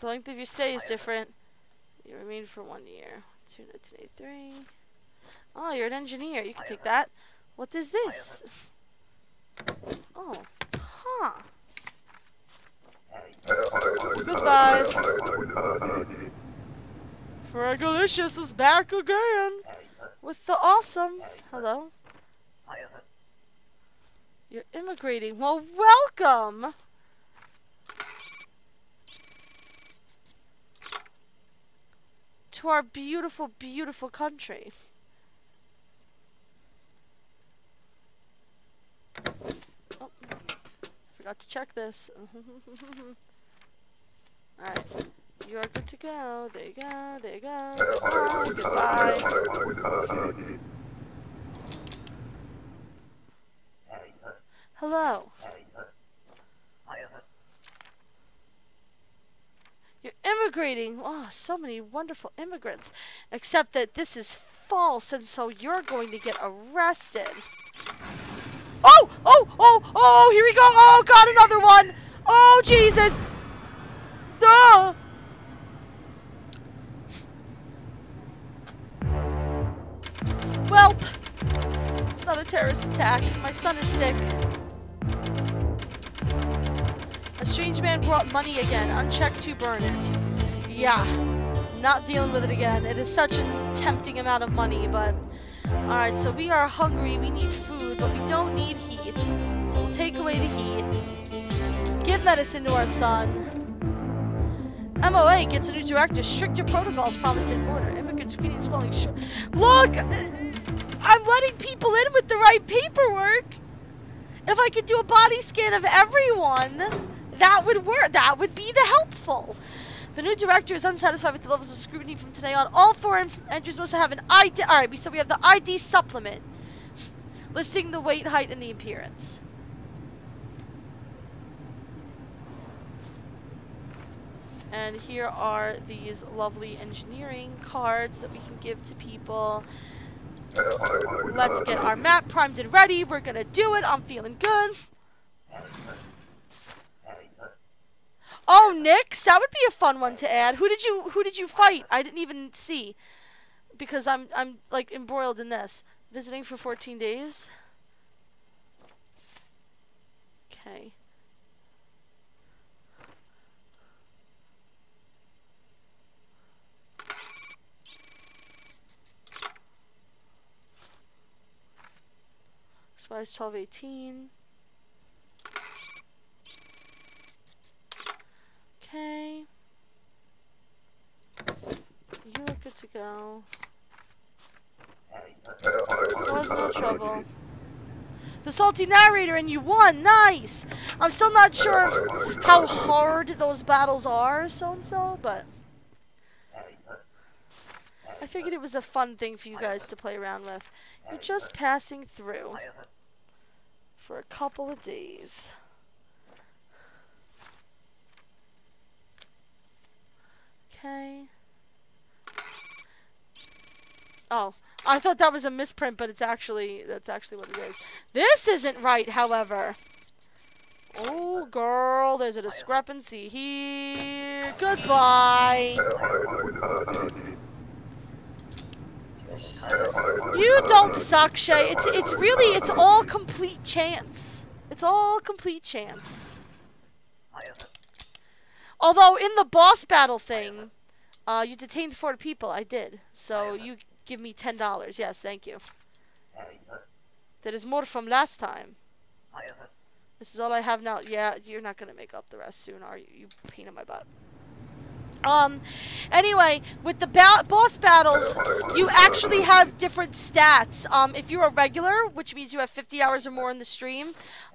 The length of your stay is different. You remain for one year. Two three. Oh, you're an engineer. You can take that. What is this? Oh. Huh. Goodbye. Fergalicious is back again. With the awesome. Hello. You're immigrating. Well, welcome. To our beautiful, beautiful country. Forgot to check this. Alright. You are good to go. There you go. There you go. Oh, goodbye. Hello. You're immigrating. Oh, so many wonderful immigrants. Except that this is false, and so you're going to get arrested. Oh, oh, oh, oh, here we go. Oh, God, another one. Oh, Jesus. Duh. Welp. It's another terrorist attack. My son is sick. A strange man brought money again, unchecked to burn it. Yeah, not dealing with it again. It is such a tempting amount of money, but... Alright, so we are hungry, we need food, but we don't need heat. So we'll take away the heat. Give medicine to our son. MOA gets a new director. Stricter protocols promised in order. Immigrant screening is falling short. Look! Uh, I'm letting people in with the right paperwork. If I could do a body scan of everyone, that would work. That would be the helpful. The new director is unsatisfied with the levels of scrutiny from today on. All foreign entries must have an ID. All right, so we have the ID supplement listing the weight, height, and the appearance. And here are these lovely engineering cards that we can give to people. Let's get our map primed and ready. We're gonna do it. I'm feeling good. Oh, Nyx, that would be a fun one to add. Who did you who did you fight? I didn't even see because I'm I'm like embroiled in this. Visiting for 14 days. Okay. Spies 1218. Okay. You look good to go. Was no trouble. The salty narrator and you won! Nice! I'm still not sure how hard those battles are, so-and-so, but... I figured it was a fun thing for you guys to play around with. You're just passing through. For a couple of days. Okay. Oh, I thought that was a misprint, but it's actually, that's actually what it is. This isn't right, however. Oh, girl, there's a discrepancy here. Goodbye. You don't suck, Shay. It's, it's really, it's all complete chance. It's all complete chance. Although, in the boss battle thing, uh, you detained four people. I did. So, you give me $10. Yes, thank you. That is more from last time. This is all I have now. Yeah, you're not going to make up the rest soon, are you? You pain in my butt. Um, anyway, with the ba boss battles, you actually have different stats. Um, if you're a regular, which means you have 50 hours or more in the stream,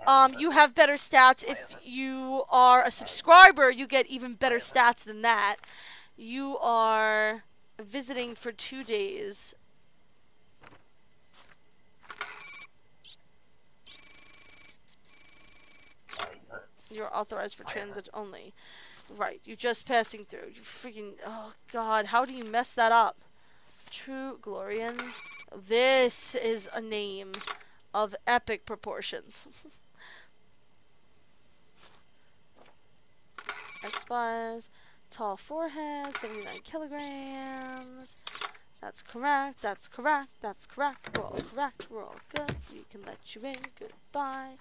um, you have better stats. If you are a subscriber, you get even better stats than that. You are visiting for two days. You're authorized for transit only. Right, you're just passing through. You freaking, oh god, how do you mess that up? True Glorian. This is a name of epic proportions. Expires. Tall forehead, 79 kilograms. That's correct, that's correct, that's correct. We're all correct, we're all good. We can let you in. Goodbye.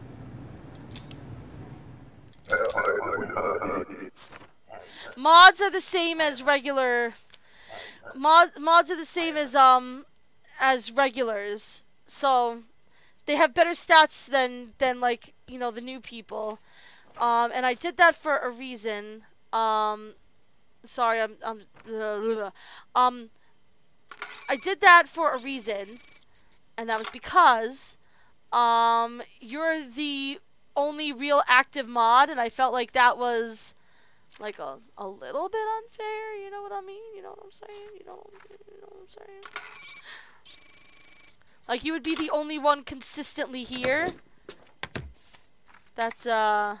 Mods are the same as regular. Mod mods are the same as um as regulars. So they have better stats than than like you know the new people. Um, and I did that for a reason. Um, sorry, I'm I'm um I did that for a reason, and that was because um you're the only real active mod, and I felt like that was like a, a little bit unfair, you know what I mean? You know what I'm saying? You know, you know what I'm saying? Like, you would be the only one consistently here. That, uh...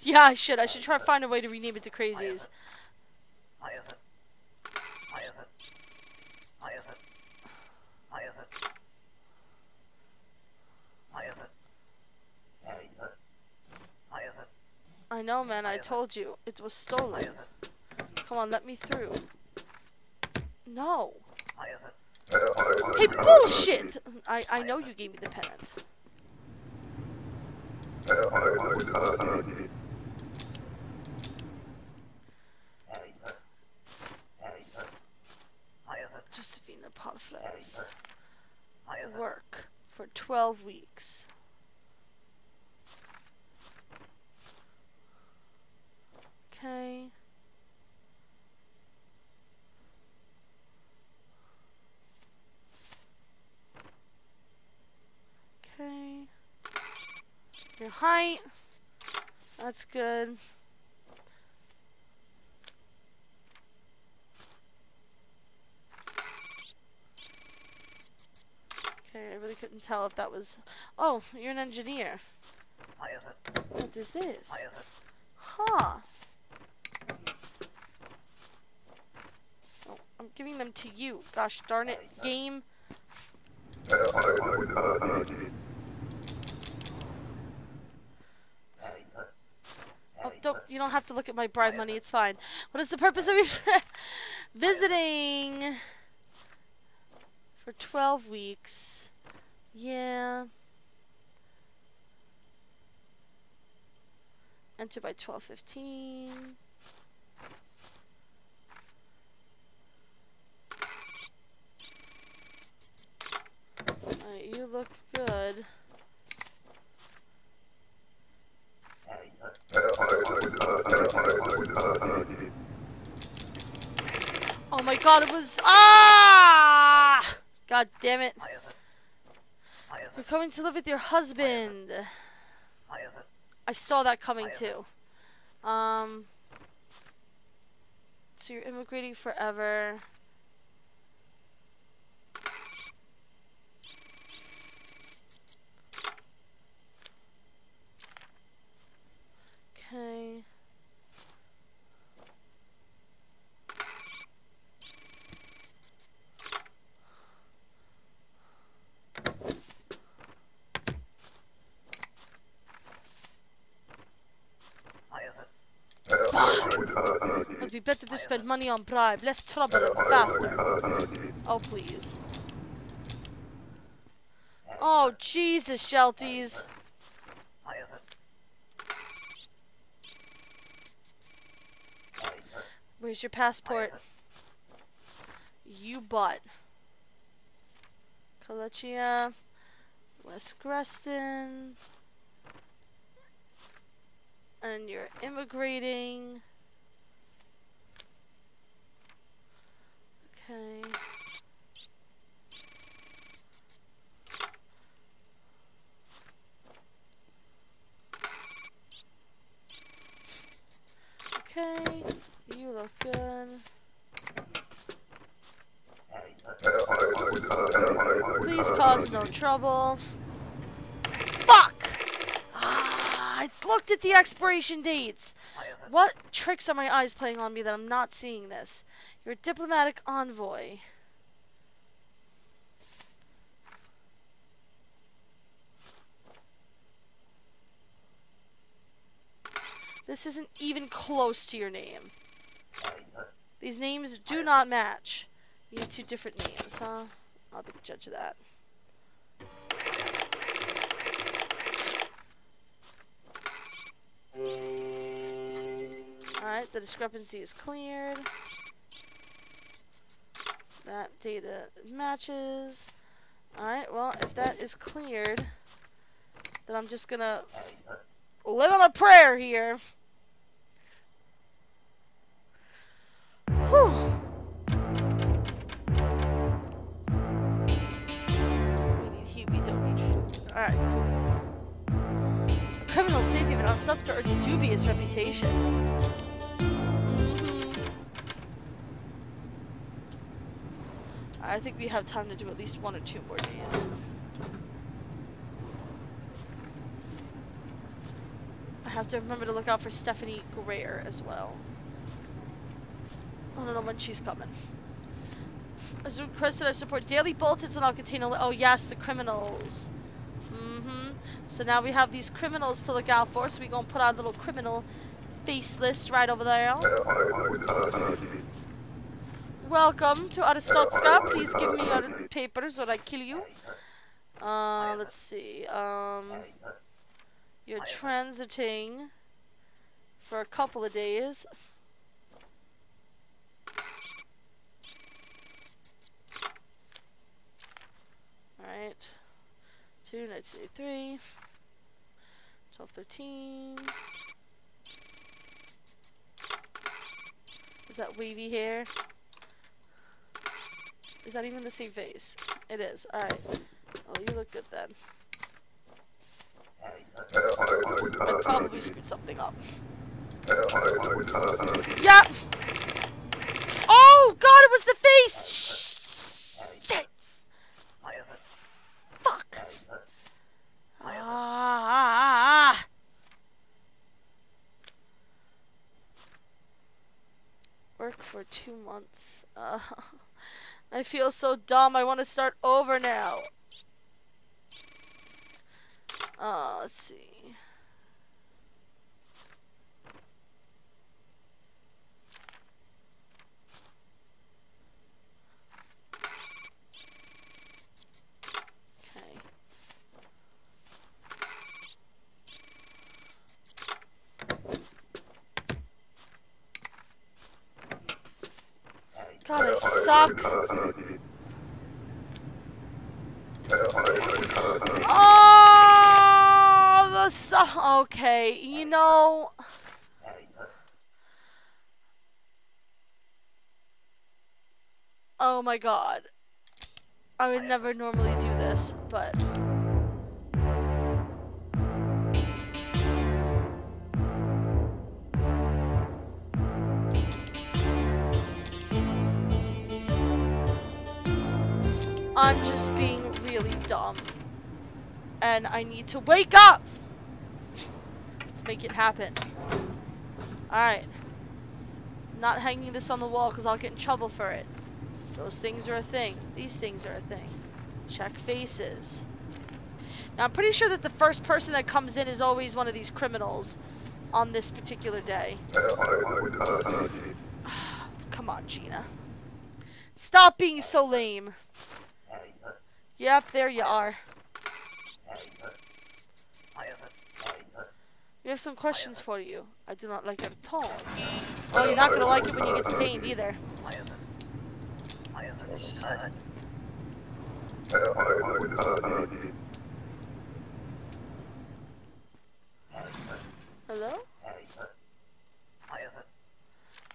Yeah, I should. I should try to find a way to rename it to Crazies. I know, man. I told you. It was stolen. Come on, let me through. No. Hey, bullshit! I, I know you gave me the penance. Josephina Podflares. Work for 12 weeks. Okay. Okay. Your height. That's good. Okay, I really couldn't tell if that was... Oh, you're an engineer. What is this? Huh. I'm giving them to you. Gosh darn it, game. Oh, don't, you don't have to look at my bribe money, it's fine. What is the purpose of your visiting for 12 weeks? Yeah. Enter by 12.15. You look good. Oh my god, it was- Ah! God damn it. You're coming to live with your husband. I saw that coming too. Um, so you're immigrating forever. Okay. It'd be better to spend money on bribe, less trouble and faster. Oh, please. Oh, Jesus, Shelties. Where's your passport? You bought. Kolechia. West Grestin. And you're immigrating. Okay. Okay, you look good. Please cause no trouble. Fuck! Ah, I looked at the expiration dates. What tricks are my eyes playing on me that I'm not seeing this? You're a diplomatic envoy. This isn't even close to your name. These names do not match. You have two different names, huh? I'll be the judge of that. Alright, the discrepancy is cleared. That data matches. Alright, well, if that is cleared, then I'm just gonna live on a prayer here. Whew. We need heat, we don't need food. Alright, cool. Criminal safe haven Arstotzka earns a dubious reputation. I think we have time to do at least one or two more days. I have to remember to look out for Stephanie Greer as well. I don't know when she's coming. As requested, I support daily bulletins and I'll Oh yes, the criminals. Mm-hmm. So now we have these criminals to look out for, so we're gonna put our little criminal face list right over there. Welcome to Arstotzka. Please give me your papers or I kill you. Uh, let's see. Um, you're transiting for a couple of days. Alright. 2, 1983. 12, 13. Is that wavy hair? Is that even the same face? It is. Alright. Oh, you look good then. I probably screwed something up. Yeah! Oh, God, it was the face! Shit! Fuck! Ah! Work for two months. Uh, I feel so dumb. I want to start over now. Uh, let's see. Okay. God, I suck. Oh, the su- Okay, you know. Oh my god. I would never normally do this, but. I need to wake up! Let's make it happen. Alright. Not hanging this on the wall because I'll get in trouble for it. Those things are a thing. These things are a thing. Check faces. Now I'm pretty sure that the first person that comes in is always one of these criminals on this particular day. Come on, Gina. Stop being so lame. Yep, there you are. We have some uh, questions for you. I do not like it at all. Well, you're not gonna like it when you get detained either. Hello?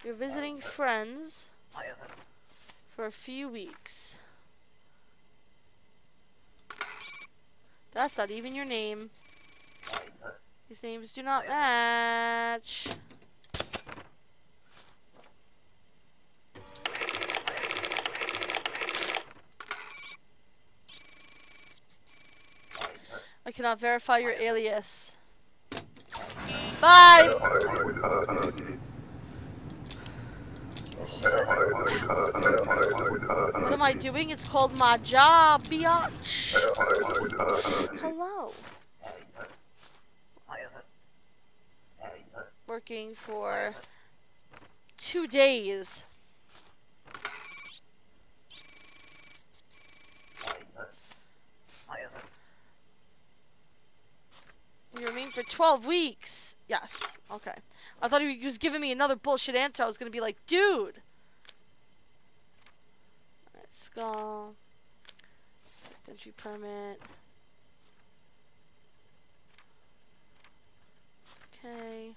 You're visiting friends for a few weeks. That's not even your name. These names do not match. I cannot verify your alias. Bye! What am I doing? It's called my job, biatch. Hello. Working for two days. You remain for 12 weeks. Yes. Okay. I thought he was giving me another bullshit answer. I was going to be like, dude. Alright, skull. Entry permit. Okay.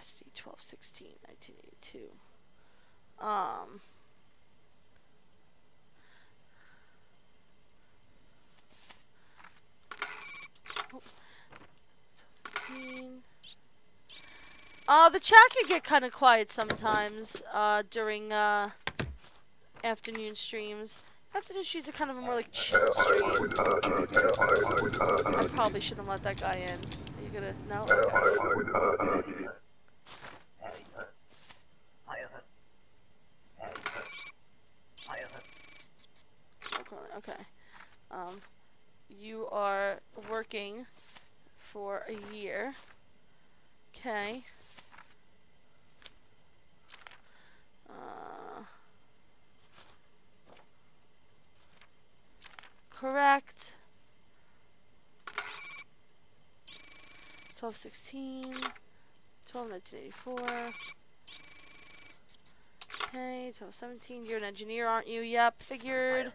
Samuel Bestie, 12 16, 1982. Um. Oh. Uh, the chat can get kind of quiet sometimes, uh, during, uh, afternoon streams. Afternoon streams are kind of a more, like, chill stream. I probably shouldn't let that guy in. Are you gonna, no? Okay. Okay. Um, you are working for a year. Okay. Uh, correct. Twelve sixteen. Twelve nineteen eighty four. Okay, twelve seventeen. You're an engineer, aren't you? Yep, figured.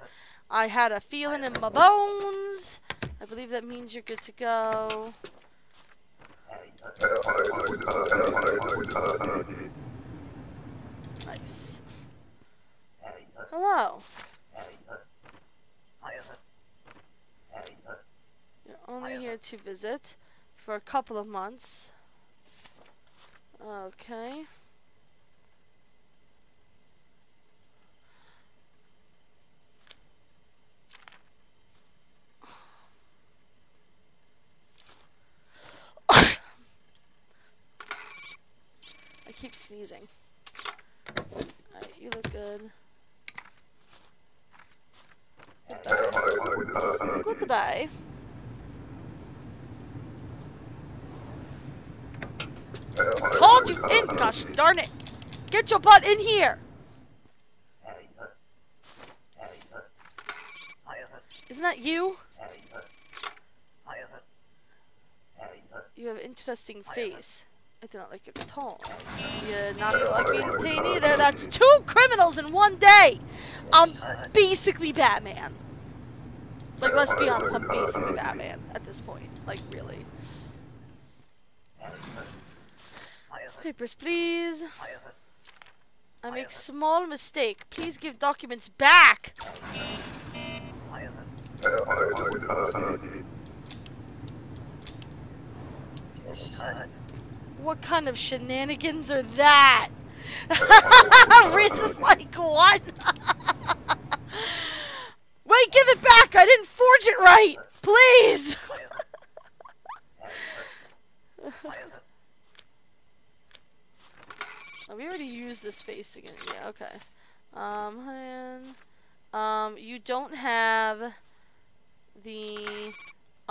I had a feeling in my bones. I believe that means you're good to go. Nice. Hello. You're only here to visit for a couple of months. Okay. I keep sneezing. Alright, you look good. Goodbye. Goodbye. Called you in, gosh darn it! Get your butt in here! Isn't that you? You have an interesting face. I do not like your tone. You're not gonna detained either. That's two criminals in one day! I'm basically Batman. Like, let's be honest, I'm basically Batman at this point. Like, really. Papers, please. I make small mistake. Please give documents back. What kind of shenanigans are that? Reese is like, what? Wait, give it back! I didn't forge it right! Please! we already used this face again. Yeah, okay. Um, and, um, you don't have the,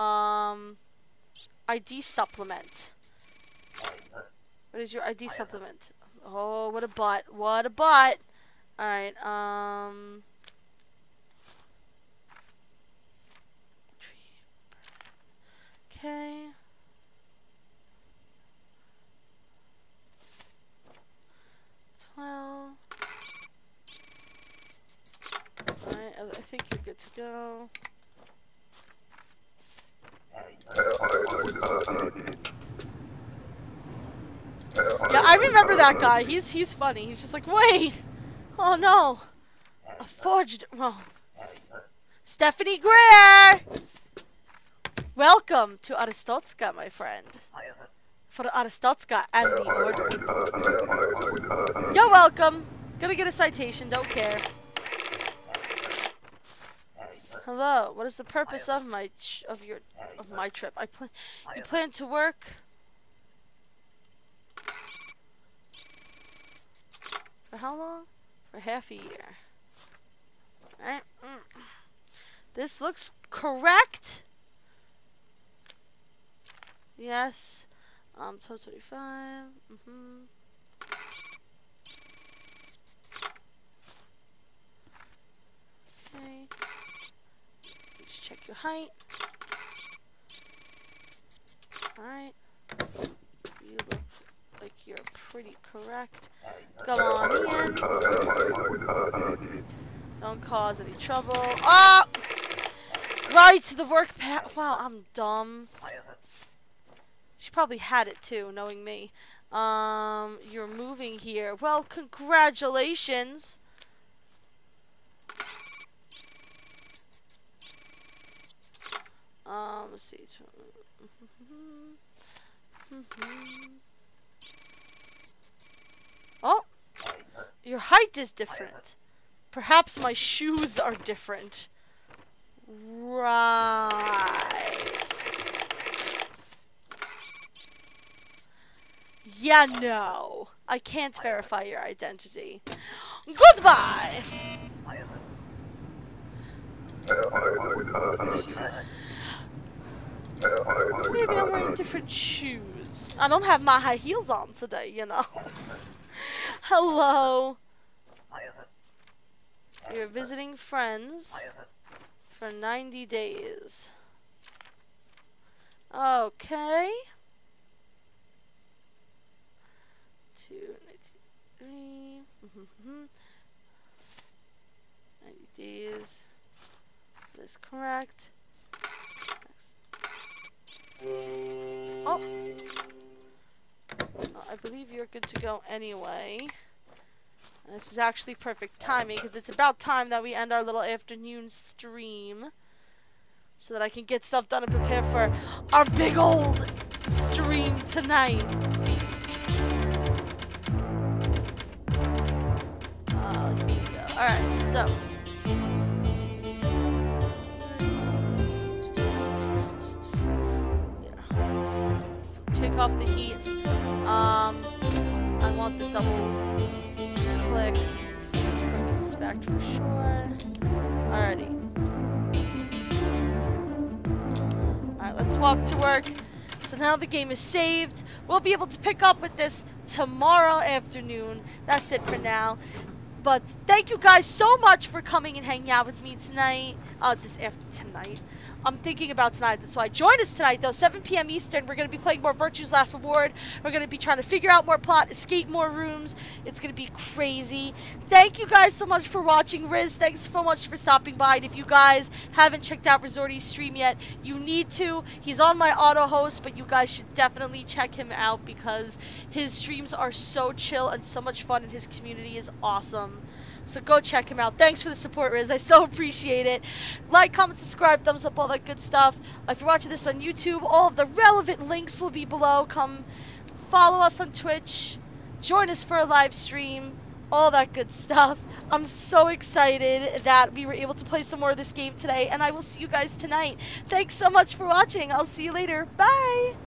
um, ID supplement. What is your ID supplement? Oh, what a bot. What a bot. Alright, um... Okay. Twelve. Alright, I I think you're good to go. Yeah, I remember that guy. He's he's funny. He's just like, wait, oh no, I forged wrong. Stephanie Greer, welcome to Arstotzka, my friend. For Arstotzka and the Order. You're welcome. Gonna get a citation. Don't care. Hello. What is the purpose of my of your of my trip? I plan. You plan to work. How long? For half a year. Alright. This looks correct. Yes. Um, 1225. Mm-hmm. Okay. Just check your height. Alright. You look like you're pretty correct. Come on. Don't cause any trouble. Ah! Right to the work path. Wow, I'm dumb. She probably had it too, knowing me. Um, you're moving here. Well, congratulations. Um, let's see. Oh, your height is different. Perhaps my shoes are different. Right. Yeah, no. I can't verify your identity. Goodbye! Maybe I'm wearing different shoes. I don't have my high heels on today, you know. Hello. You're visiting friends for 90 days. Okay. Two, 93. Mm-hmm. 90 days. That's correct. Oh. I believe you're good to go anyway. This is actually perfect timing because it's about time that we end our little afternoon stream. So that I can get stuff done and prepare for our big old stream tonight. Uh, go. Alright, so. Take off the heat. Um, I want the double click. Inspect for sure. Alrighty. Alright, let's walk to work. So now the game is saved. We'll be able to pick up with this tomorrow afternoon. That's it for now. But thank you guys so much for coming and hanging out with me tonight. Uh, this after tonight. I'm thinking about tonight. That's why. Join us tonight, though, 7 p.m. Eastern. We're going to be playing more Virtue's Last Reward. We're going to be trying to figure out more plot, escape more rooms. It's going to be crazy. Thank you guys so much for watching. Riz, thanks so much for stopping by. And if you guys haven't checked out Resorty's stream yet, you need to. He's on my auto host, but you guys should definitely check him out because his streams are so chill and so much fun, and his community is awesome. So go check him out. Thanks for the support, Riz. I so appreciate it. Like, comment, subscribe, thumbs up, all that good stuff. If you're watching this on YouTube, all of the relevant links will be below. Come follow us on Twitch. Join us for a live stream. All that good stuff. I'm so excited that we were able to play some more of this game today, and I will see you guys tonight. Thanks so much for watching. I'll see you later. Bye!